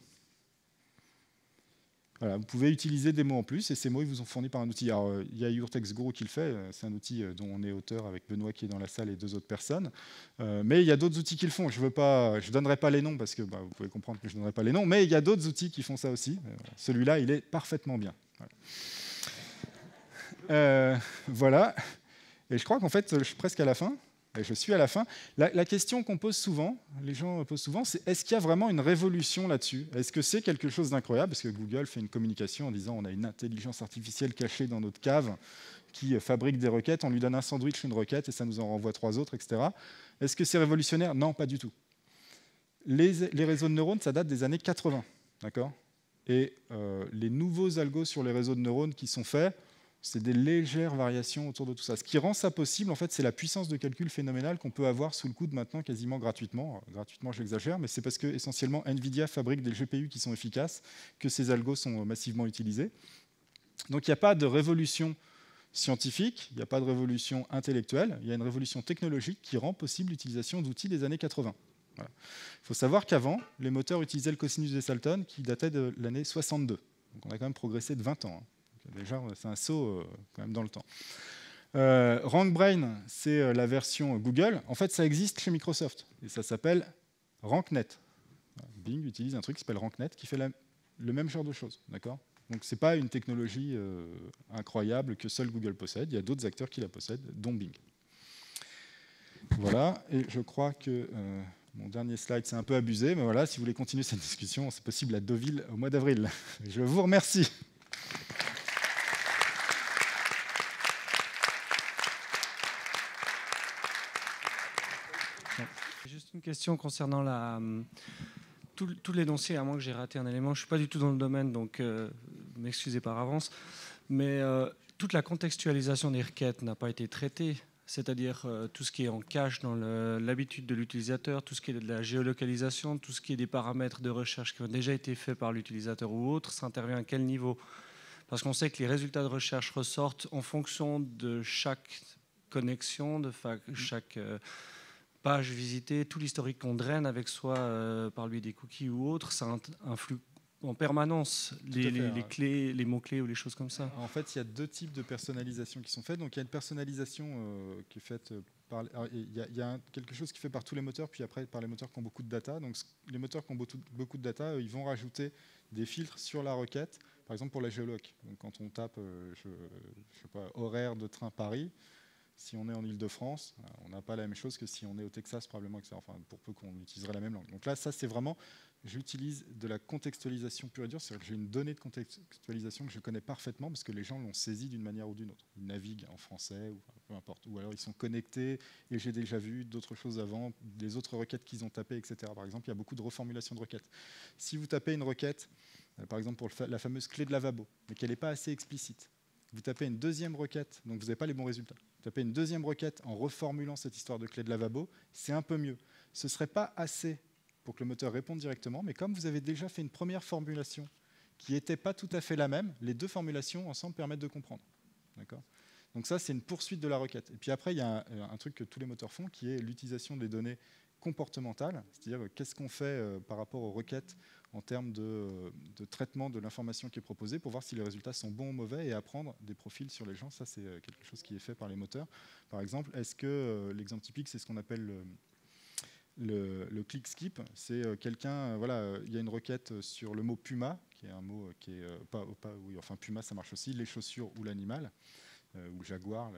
vous pouvez utiliser des mots en plus, et ces mots ils vous sont fournis par un outil. Alors, euh, il y a Urtext Guru qui le fait, euh, c'est un outil euh, dont on est auteur avec Benoît qui est dans la salle et deux autres personnes. mais il y a d'autres outils qui le font. Je ne donnerai pas les noms parce que bah, vous pouvez comprendre que je ne donnerai pas les noms, mais il y a d'autres outils qui font ça aussi. Celui-là, il est parfaitement bien. voilà. Et je crois qu'en fait, je suis presque à la fin. Je suis à la fin. La, question qu'on pose souvent, les gens posent souvent, c'est est-ce qu'il y a vraiment une révolution là-dessus? Est-ce que c'est quelque chose d'incroyable? Parce que Google fait une communication en disant on a une intelligence artificielle cachée dans notre cave qui fabrique des requêtes, on lui donne un sandwich, une requête, et ça nous en renvoie trois autres, etc. Est-ce que c'est révolutionnaire? Non, pas du tout. Les, réseaux de neurones, ça date des années 80, d'accord? Et euh, les nouveaux algos sur les réseaux de neurones qui sont faits, c'est des légères variations autour de tout ça. Ce qui rend ça possible, en fait, c'est la puissance de calcul phénoménale qu'on peut avoir sous le coude maintenant quasiment gratuitement. gratuitement, j'exagère, mais c'est parce que essentiellement Nvidia fabrique des GPU qui sont efficaces que ces algos sont massivement utilisés. Donc il n'y a pas de révolution scientifique, il n'y a pas de révolution intellectuelle, il y a une révolution technologique qui rend possible l'utilisation d'outils des années 80. Il faut savoir qu'avant, les moteurs utilisaient le cosinus de Salton qui datait de l'année 62. Donc on a quand même progressé de 20 ans. Hein. Déjà, c'est un saut quand même dans le temps. RankBrain, c'est la version Google. En fait, ça existe chez Microsoft et ça s'appelle RankNet. Bing utilise un truc qui s'appelle RankNet qui fait le même genre de choses. D'accord? Donc ce n'est pas une technologie euh, incroyable que seul Google possède. Il y a d'autres acteurs qui la possèdent, dont Bing. Voilà, et je crois que euh, mon dernier slide, c'est un peu abusé, mais voilà, si vous voulez continuer cette discussion, c'est possible à Deauville au mois d'avril. Je vous remercie. Juste une question concernant la, tout, tout l'énoncé, à moins que j'ai raté un élément, je ne suis pas du tout dans le domaine, donc euh, m'excusez par avance, mais euh, toute la contextualisation des requêtes n'a pas été traitée, c'est-à-dire euh, tout ce qui est en cache dans l'habitude de l'utilisateur, tout ce qui est de la géolocalisation, tout ce qui est des paramètres de recherche qui ont déjà été faits par l'utilisateur ou autre, ça intervient à quel niveau? Parce qu'on sait que les résultats de recherche ressortent en fonction de chaque connexion, de chaque page visitée, tout l'historique qu'on draine avec soi euh, par lui des cookies ou autres, ça influe en permanence les, clés, les mots-clés ou les choses comme ça En fait, il y a deux types de personnalisation qui sont faites. Donc, il y a une personnalisation euh, qui est faite euh, par. Il y a, quelque chose qui est fait par tous les moteurs, puis après par les moteurs qui ont beaucoup de data. Donc, les moteurs qui ont beaucoup de data, ils vont rajouter des filtres sur la requête. Par exemple, pour la géoloc. Donc, quand on tape, je, je sais pas, horaire de train Paris, si on est en Ile-de-France, euh, on n'a pas la même chose que si on est au Texas, probablement, etc. Enfin, pour peu qu'on utiliserait la même langue. Donc là, ça, c'est vraiment, j'utilise de la contextualisation pure et dure, c'est-à-dire que j'ai une donnée de contextualisation que je connais parfaitement parce que les gens l'ont saisie d'une manière ou d'une autre. Ils naviguent en français ou peu importe. Ou alors ils sont connectés et j'ai déjà vu d'autres choses avant, des autres requêtes qu'ils ont tapées, etc. Par exemple, il y a beaucoup de reformulation de requêtes. Si vous tapez une requête, euh, par exemple pour la fameuse clé de lavabo, mais qu'elle n'est pas assez explicite, vous tapez une deuxième requête, donc vous n'avez pas les bons résultats. Vous tapez une deuxième requête en reformulant cette histoire de clé de lavabo, c'est un peu mieux. Ce ne serait pas assez pour que le moteur réponde directement, mais comme vous avez déjà fait une première formulation qui n'était pas tout à fait la même, les deux formulations ensemble permettent de comprendre. D'accord? Donc ça, c'est une poursuite de la requête. Et puis après, il y a un, truc que tous les moteurs font, qui est l'utilisation des données comportementales, c'est-à-dire qu'est-ce qu'on fait euh, par rapport aux requêtes en termes de, traitement de l'information qui est proposée pour voir si les résultats sont bons ou mauvais et apprendre des profils sur les gens. Ça, c'est euh, quelque chose qui est fait par les moteurs. Par exemple, est-ce que euh, l'exemple typique, c'est ce qu'on appelle le, le, click skip? C'est euh, quelqu'un, voilà, il y a une requête sur le mot puma, qui est un mot qui est pas, oui, enfin puma, ça marche aussi, les chaussures ou l'animal, ou jaguar,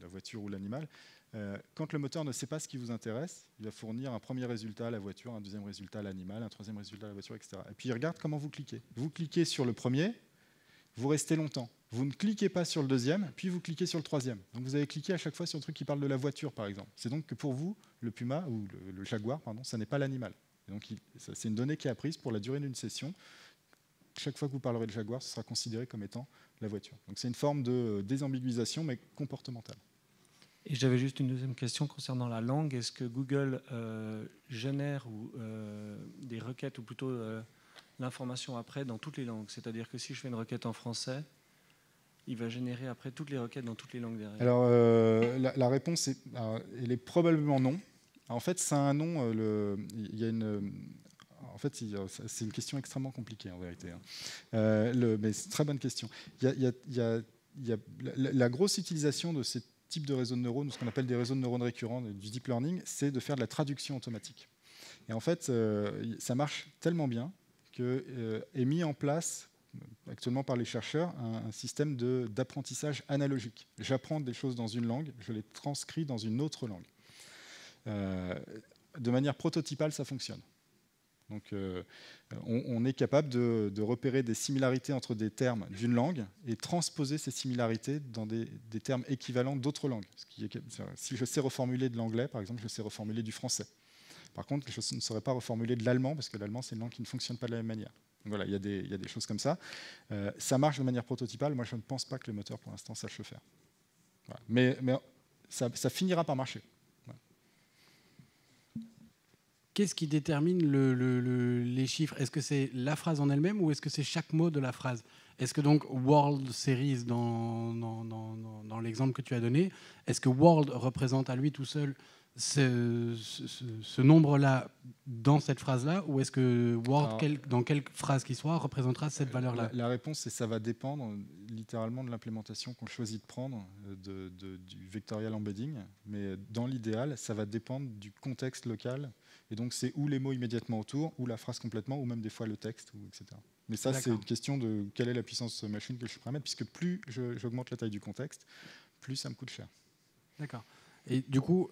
la voiture ou l'animal. Euh, quand le moteur ne sait pas ce qui vous intéresse, il va fournir un premier résultat à la voiture, un deuxième résultat à l'animal, un troisième résultat à la voiture, etc. Et puis il regarde comment vous cliquez. Vous cliquez sur le premier, vous restez longtemps. Vous ne cliquez pas sur le deuxième, puis vous cliquez sur le troisième. Donc vous avez cliqué à chaque fois sur un truc qui parle de la voiture, par exemple. C'est donc que pour vous, le puma ou le, jaguar, pardon, ça n'est pas l'animal. Donc c'est une donnée qui est apprise pour la durée d'une session. Chaque fois que vous parlerez de jaguar, ce sera considéré comme étant la voiture. Donc c'est une forme de désambiguisation, mais comportementale. Et j'avais juste une deuxième question concernant la langue. Est-ce que Google euh, génère ou, euh, des requêtes, ou plutôt euh, l'information après, dans toutes les langues? C'est-à-dire que si je fais une requête en français, il va générer après toutes les requêtes dans toutes les langues derrière Alors, la, réponse est, elle est probablement non. En fait, c'est un nom. Il y a une, en fait, c'est une question extrêmement compliquée en vérité. Hein. mais c'est une très bonne question. La, grosse utilisation de ces type de réseau de neurones, ce qu'on appelle des réseaux de neurones récurrents, du deep learning, c'est de faire de la traduction automatique. Et en fait, euh, ça marche tellement bien que euh, mis en place actuellement par les chercheurs un, système d'apprentissage analogique. J'apprends des choses dans une langue, je les transcris dans une autre langue. Euh, de manière prototypale, ça fonctionne. Donc, euh, on, est capable de, repérer des similarités entre des termes d'une langue et transposer ces similarités dans des, termes équivalents d'autres langues. si je sais reformuler de l'anglais, par exemple, je sais reformuler du français. Par contre, je ne saurais pas reformuler de l'allemand parce que l'allemand, c'est une langue qui ne fonctionne pas de la même manière. voilà, il y, a des choses comme ça. Euh, ça marche de manière prototypale. Moi, je ne pense pas que le moteur, pour l'instant, sache le faire. Mais, ça finira par marcher. Qu'est-ce qui détermine les chiffres? Est-ce que c'est la phrase en elle-même ou est-ce que c'est chaque mot de la phrase? Est-ce que donc World Series, dans, dans, l'exemple que tu as donné, est-ce que World représente à lui tout seul ce, ce- ce nombre-là dans cette phrase-là ou est-ce que Word, Alors- quel- dans quelle phrase qu'il soit, représentera cette valeur-là La, la réponse, c'est ça va dépendre euh, littéralement de l'implémentation qu'on choisit de prendre, euh, de- de- du vectorial embedding. Mais dans l'idéal, ça va dépendre du contexte local. Et donc, c'est ou les mots immédiatement autour, ou la phrase complètement, ou même des fois le texte, ou etc. Mais ça, c'est une question de quelle est la puissance machine que je suis prêt à mettre, puisque plus j'augmente la taille du contexte, plus ça me coûte cher. D'accord. Et du coup,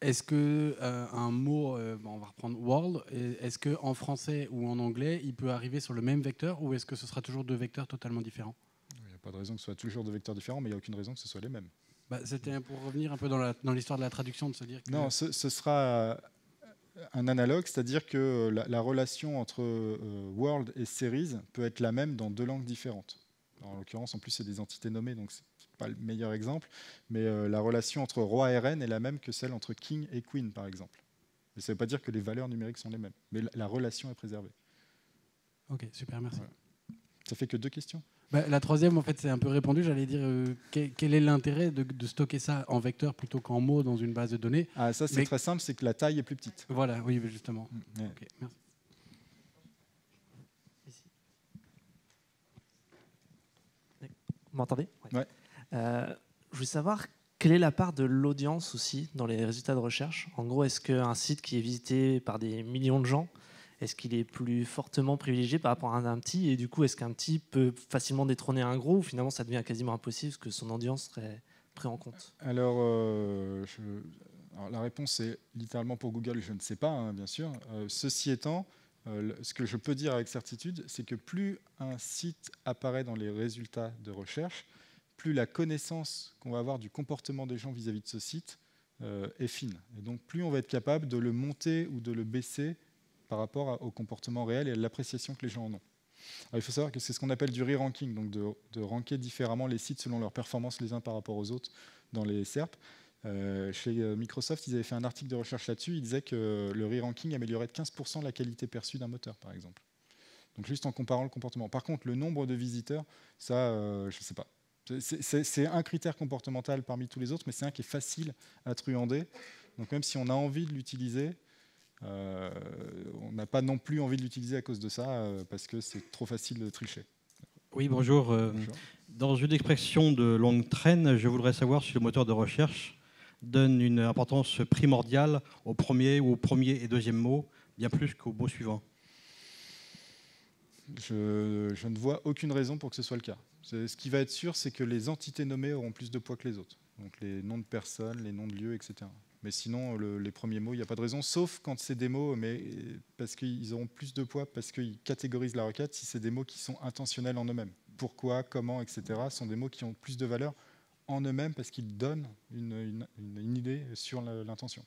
est-ce que euh, un mot, euh, bon, on va reprendre world, est-ce que en français ou en anglais, il peut arriver sur le même vecteur ou est-ce que ce sera toujours deux vecteurs totalement différents? Il n'y a pas de raison que ce soit toujours de vecteurs différents, mais il n'y a aucune raison que ce soit les mêmes. Bah, C'était pour revenir un peu dans l'histoire de la traduction, de se dire que Non, ce, ce sera euh, un analogue, c'est-à-dire que la, la relation entre euh, world et series peut être la même dans deux langues différentes. En l'occurrence, en plus, c'est des entités nommées, donc c'est pas le meilleur exemple, mais euh, la relation entre roi et reine est la même que celle entre king et queen, par exemple. Mais ça ne veut pas dire que les valeurs numériques sont les mêmes, mais la, la relation est préservée. Ok, super, merci. Voilà. Ça fait que deux questions? Bah, la troisième, en fait, c'est un peu répondu. J'allais dire, euh, quel, quel est l'intérêt de, de stocker ça en vecteur plutôt qu'en mots dans une base de données? Ah, ça, c'est Mais- très simple, c'est que la taille est plus petite. Voilà, oui, justement. Ouais. Ok, merci. Vous m'entendez? Ouais. Euh, je voulais savoir quelle est la part de l'audience aussi dans les résultats de recherche. En gros, est-ce qu'un site qui est visité par des millions de gens, est-ce qu'il est plus fortement privilégié par rapport à un, petit Et du coup, est-ce qu'un petit peut facilement détrôner un gros ou finalement ça devient quasiment impossible parce que son audience serait prise en compte? Alors, euh, alors, la réponse est littéralement pour Google, je ne sais pas, hein, bien sûr. Euh, ceci étant, ce que je peux dire avec certitude, c'est que plus un site apparaît dans les résultats de recherche, plus la connaissance qu'on va avoir du comportement des gens vis-à-vis de ce site euh, est fine. Et donc, plus on va être capable de le monter ou de le baisser par rapport au comportement réel et à l'appréciation que les gens en ont. Il faut savoir que c'est ce qu'on appelle du re-ranking, donc de, de ranker différemment les sites selon leur performance les uns par rapport aux autres dans les SERP. Euh, chez euh, Microsoft, ils avaient fait un article de recherche là-dessus. Ils disaient que le re-ranking améliorait de 15% la qualité perçue d'un moteur, par exemple. Donc juste en comparant le comportement. Par contre, le nombre de visiteurs, ça, je ne sais pas. C'est- un critère comportemental parmi tous les autres, mais c'est un qui est facile à truander. Donc même si on a envie de l'utiliser, euh, on n'a pas non plus envie de l'utiliser à cause de ça, euh, parce que c'est trop facile de tricher. Oui, bonjour. euh, Bonjour. Dans une expression de longue traîne, je voudrais savoir si le moteur de recherche donne une importance primordiale au premier ou au premier et deuxième mot, bien plus qu'au mot suivant. Je, je ne vois aucune raison pour que ce soit le cas. Ce qui va être sûr, c'est que les entités nommées auront plus de poids que les autres. Donc les noms de personnes, les noms de lieux, etc. Mais sinon, le- les premiers mots, il n'y a pas de raison, sauf quand c'est des mots, mais parce qu'ils auront plus de poids, parce qu'ils catégorisent la requête, si c'est des mots qui sont intentionnels en eux-mêmes. Pourquoi, comment, etc. sont des mots qui ont plus de valeur en eux-mêmes parce qu'ils donnent une, une- idée sur l'intention.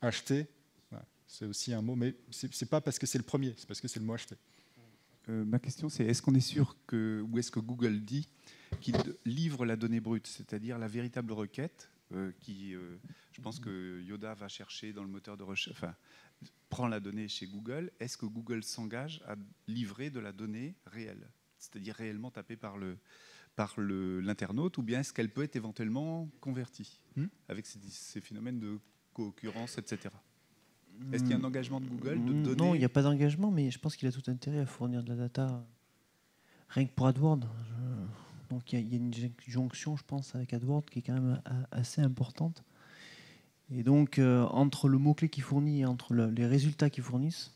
Acheter, c'est aussi un mot, mais c'est pas parce que c'est le premier, c'est parce que c'est le mot acheter. Euh, ma question, c'est est-ce qu'on est sûr que, ou est-ce que Google dit qu'il livre la donnée brute, c'est-à-dire la véritable requête euh, qui, euh, je pense que Yoda va chercher dans le moteur de recherche, enfin, prend la donnée chez Google. Est-ce que Google s'engage à livrer de la donnée réelle, c'est-à-dire réellement tapée par le par le- l'internaute, ou bien est-ce qu'elle peut être éventuellement convertie Hmm. avec ces, ces phénomènes de co-occurrence, etc. Est-ce qu'il y a un engagement de Google de donner Non, il n'y a pas d'engagement, mais je pense qu'il a tout intérêt à fournir de la data. Rien que pour AdWords. Donc il y, a- une jonction, je pense, avec AdWords qui est quand même a- assez importante. Et donc, euh, entre le mot-clé qu'il fournit et entre le- les résultats qu'il fournissent,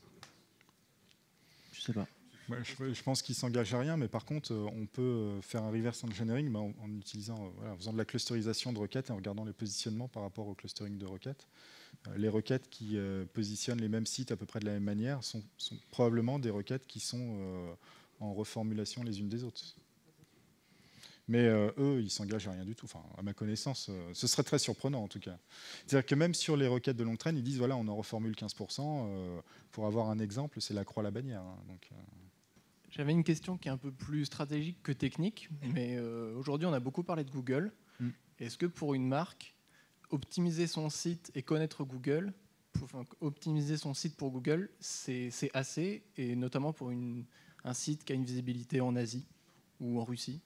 je sais pas. Je, pense qu'il s'engage à rien, mais par contre, euh, on peut euh, faire un reverse engineering bah, en, utilisant, euh, en faisant de la clusterisation de requêtes et en regardant les positionnements par rapport au clustering de requêtes. Les requêtes qui positionnent les mêmes sites à peu près de la même manière sont, probablement des requêtes qui sont en reformulation les unes des autres. Mais eux, ils s'engagent à rien du tout. Enfin, à ma connaissance, ce serait très surprenant en tout cas. C'est-à-dire que même sur les requêtes de longue traîne, ils disent voilà, on en reformule 15%. euh, pour avoir un exemple, c'est la croix la bannière. hein. donc, J'avais une question qui est un peu plus stratégique que technique, mais euh, aujourd'hui on a beaucoup parlé de Google. Mm. Est-ce que pour une marque, optimiser son site et connaître Google, pour- enfin, optimiser son site pour Google, c'est assez, et notamment pour une- un site qui a une visibilité en Asie ou en Russie?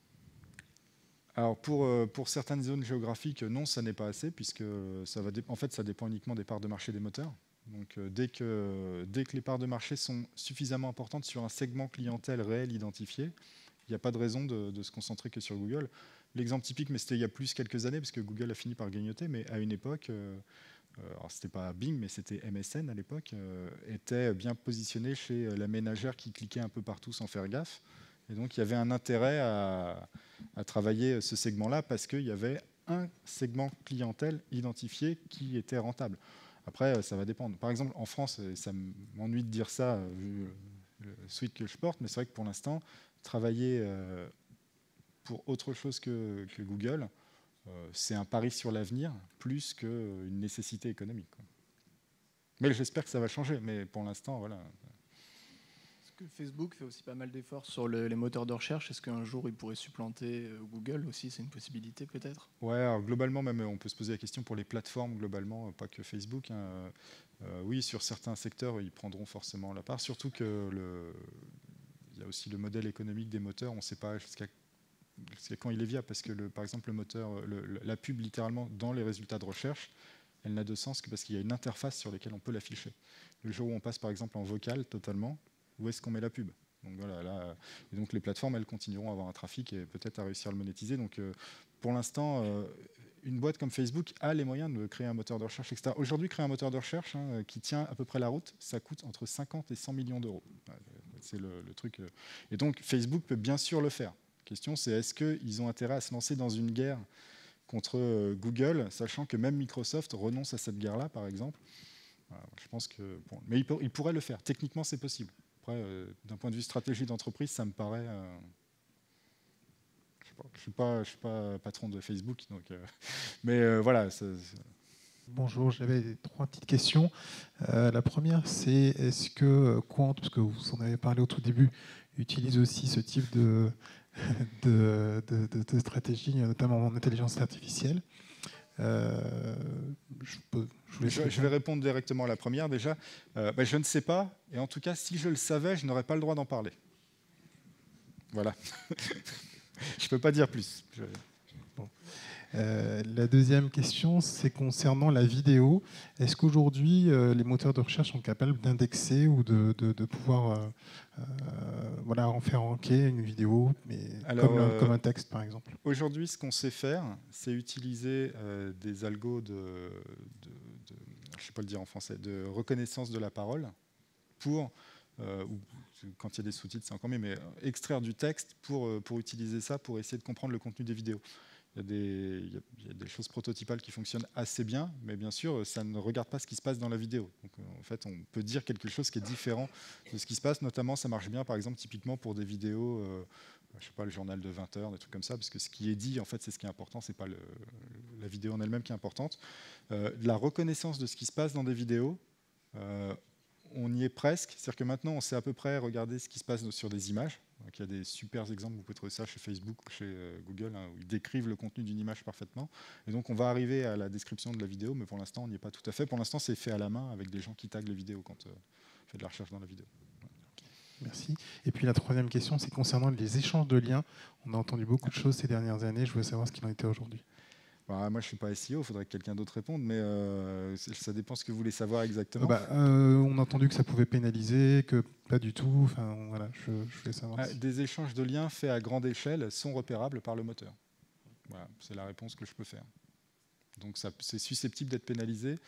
Alors pour, euh, pour certaines zones géographiques, non, ça n'est pas assez, puisque ça va en fait, ça dépend uniquement des parts de marché des moteurs. Donc euh, dès, que, les parts de marché sont suffisamment importantes sur un segment clientèle réel identifié, il n'y a pas de raison de, se concentrer que sur Google. L'exemple typique, mais c'était il y a plus quelques années, parce que Google a fini par grignoter, mais à une époque, euh, euh, alors c'était pas Bing, mais c'était MSN à l'époque, était bien positionné chez la ménagère qui cliquait un peu partout sans faire gaffe. Et donc il y avait un intérêt à travailler ce segment-là parce qu'il y avait un segment clientèle identifié qui était rentable. Après, euh, ça va dépendre. Par exemple, en France, et ça m'ennuie de dire ça euh, vu le suite que je porte, mais c'est vrai que pour l'instant, travailler euh, pour autre chose que, que Google, euh, c'est un pari sur l'avenir plus qu'une nécessité économique. Mais j'espère que ça va changer. Mais pour l'instant, voilà. Que Facebook fait aussi pas mal d'efforts sur le- les moteurs de recherche Est-ce qu'un jour il pourrait supplanter euh, Google aussi? C'est une possibilité peut-être? Ouais, globalement, même, on peut se poser la question pour les plateformes, globalement, euh, pas que Facebook. hein. Euh, euh, oui, sur certains secteurs, ils prendront forcément la part. Surtout que y a aussi le modèle économique des moteurs. On ne sait pas jusqu'à quand il est viable, parce que, par exemple, euh, la pub, littéralement, dans les résultats de recherche, elle n'a de sens que parce qu'il y a une interface sur laquelle on peut l'afficher. Le jour où on passe, par exemple, en vocal totalement, où est-ce qu'on met la pub donc voilà, là, et donc les plateformes, elles continueront à avoir un trafic et peut-être à réussir à le monétiser. Donc euh, pour l'instant, euh, une boîte comme Facebook a les moyens de créer un moteur de recherche, etc. Aujourd'hui, créer un moteur de recherche hein, qui tient à peu près la route, ça coûte entre 50 et 100 millions d'euros. C'est le, truc. euh. Et donc Facebook peut bien sûr le faire. La question, c'est est-ce qu'ils ont intérêt à se lancer dans une guerre contre euh, Google, sachant que même Microsoft renonce à cette guerre-là, par exemple? Je pense que. mais ils ils pourraient le faire. Techniquement, c'est possible. Euh, d'un point de vue stratégie d'entreprise, ça me paraît. euh, je je suis pas, suis pas patron de Facebook, donc. euh, mais voilà. Bonjour, j'avais trois petites questions. La première, c'est est-ce que Quant, parce que vous en avez parlé au tout début, utilise aussi ce type de stratégie, notamment en intelligence artificielle Euh, je, peux- je voulais- Je, je vais répondre directement à la première déjà. Euh, bah, je ne sais pas, et en tout cas, si je le savais, je n'aurais pas le droit d'en parler. Voilà. je ne peux pas dire plus. Je- Euh, la deuxième question, c'est concernant la vidéo. Est-ce qu'aujourd'hui, euh, les moteurs de recherche sont capables d'indexer ou de, de- de pouvoir euh, euh, voilà, en faire une vidéo, mais Alors, comme, un- comme un texte, par exemple? Aujourd'hui, ce qu'on sait faire, c'est utiliser des algos de, de- je sais pas le dire en français, de reconnaissance de la parole pour, ou quand il y a des sous-titres, c'est encore mieux, mais extraire du texte pour, pour utiliser ça, pour essayer de comprendre le contenu des vidéos. Il y, a des, choses prototypales qui fonctionnent assez bien, mais bien sûr, ça ne regarde pas ce qui se passe dans la vidéo. Donc, euh, en fait, on peut dire quelque chose qui est différent de ce qui se passe. Notamment, ça marche bien, par exemple, typiquement pour des vidéos, euh, je sais pas, le journal de 20 heures, des trucs comme ça, parce que ce qui est dit, en fait, c'est ce qui est important, c'est pas la vidéo en elle-même qui est importante. Euh, la reconnaissance de ce qui se passe dans des vidéos, euh, on y est presque. C'est-à-dire que maintenant, on sait à peu près regarder ce qui se passe sur des images. Il y a des super exemples, vous pouvez trouver ça chez Facebook chez euh, Google, hein, où ils décrivent le contenu d'une image parfaitement. Et donc, on va arriver à la description de la vidéo, mais pour l'instant, on n'y est pas tout à fait. Pour l'instant, c'est fait à la main avec des gens qui taguent les vidéos quand euh, on fait de la recherche dans la vidéo. Merci. Et puis la troisième question, c'est concernant les échanges de liens. On a entendu beaucoup de choses ces dernières années. Je voulais savoir ce qu'il en était aujourd'hui. Bah, moi, je ne suis pas SEO, il faudrait que quelqu'un d'autre réponde, mais euh, ça dépend ce que vous voulez savoir exactement. Bah, euh, on a entendu que ça pouvait pénaliser, que pas du tout. Enfin, voilà, je, je voulais savoir. Ah, si- Des échanges de liens faits à grande échelle sont repérables par le moteur. Voilà, c'est la réponse que je peux faire. Donc c'est susceptible d'être pénalisé,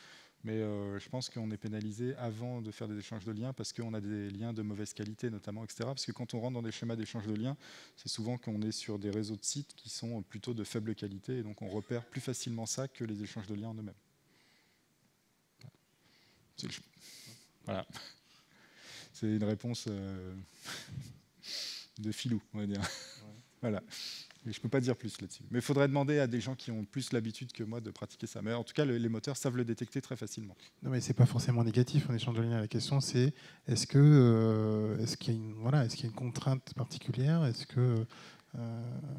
mais euh, je pense qu'on est pénalisé avant de faire des échanges de liens parce qu'on a des liens de mauvaise qualité notamment, etc. Parce que quand on rentre dans des schémas d'échange de liens, c'est souvent qu'on est sur des réseaux de sites qui sont plutôt de faible qualité et donc on repère plus facilement ça que les échanges de liens en eux-mêmes. Voilà. C'est une réponse euh, de filou, on va dire. Voilà. Je ne peux pas dire plus là-dessus. Mais il faudrait demander à des gens qui ont plus l'habitude que moi de pratiquer ça. Mais en tout cas, le- les moteurs savent le détecter très facilement. Non, mais c'est pas forcément négatif en échange de liens. La question, c'est est-ce que euh, est-ce qu'il y a une voilà, est-ce qu'il y a une contrainte particulière? Est-ce que Euh,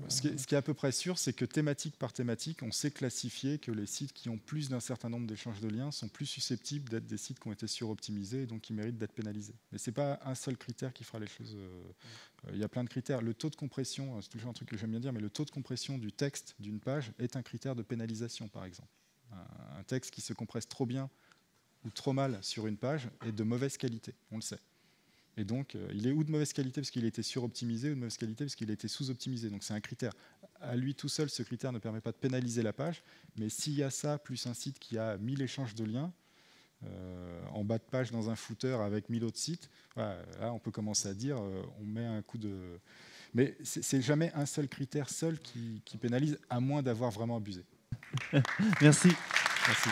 Ce qui, est, ce qui est à peu près sûr, c'est que thématique par thématique, on sait classifier que les sites qui ont plus d'un certain nombre d'échanges de liens sont plus susceptibles d'être des sites qui ont été suroptimisés et donc qui méritent d'être pénalisés. Mais ce n'est pas un seul critère qui fera les choses. euh, euh, Il y a plein de critères. Le taux de compression, euh, c'est toujours un truc que j'aime bien dire, mais le taux de compression du texte d'une page est un critère de pénalisation, par exemple. Un texte qui se compresse trop bien ou trop mal sur une page est de mauvaise qualité, on le sait. Et donc, euh, il est ou de mauvaise qualité parce qu'il a été suroptimisé, ou de mauvaise qualité parce qu'il a été sous-optimisé. Donc, c'est un critère. À lui tout seul, ce critère ne permet pas de pénaliser la page. Mais s'il y a ça, plus un site qui a 1000 échanges de liens, euh, en bas de page dans un footer avec 1000 autres sites, voilà, là, on peut commencer à dire, euh, on met un coup de... Mais c'est c'est jamais un seul critère seul qui, qui pénalise, à moins d'avoir vraiment abusé. Merci. Merci.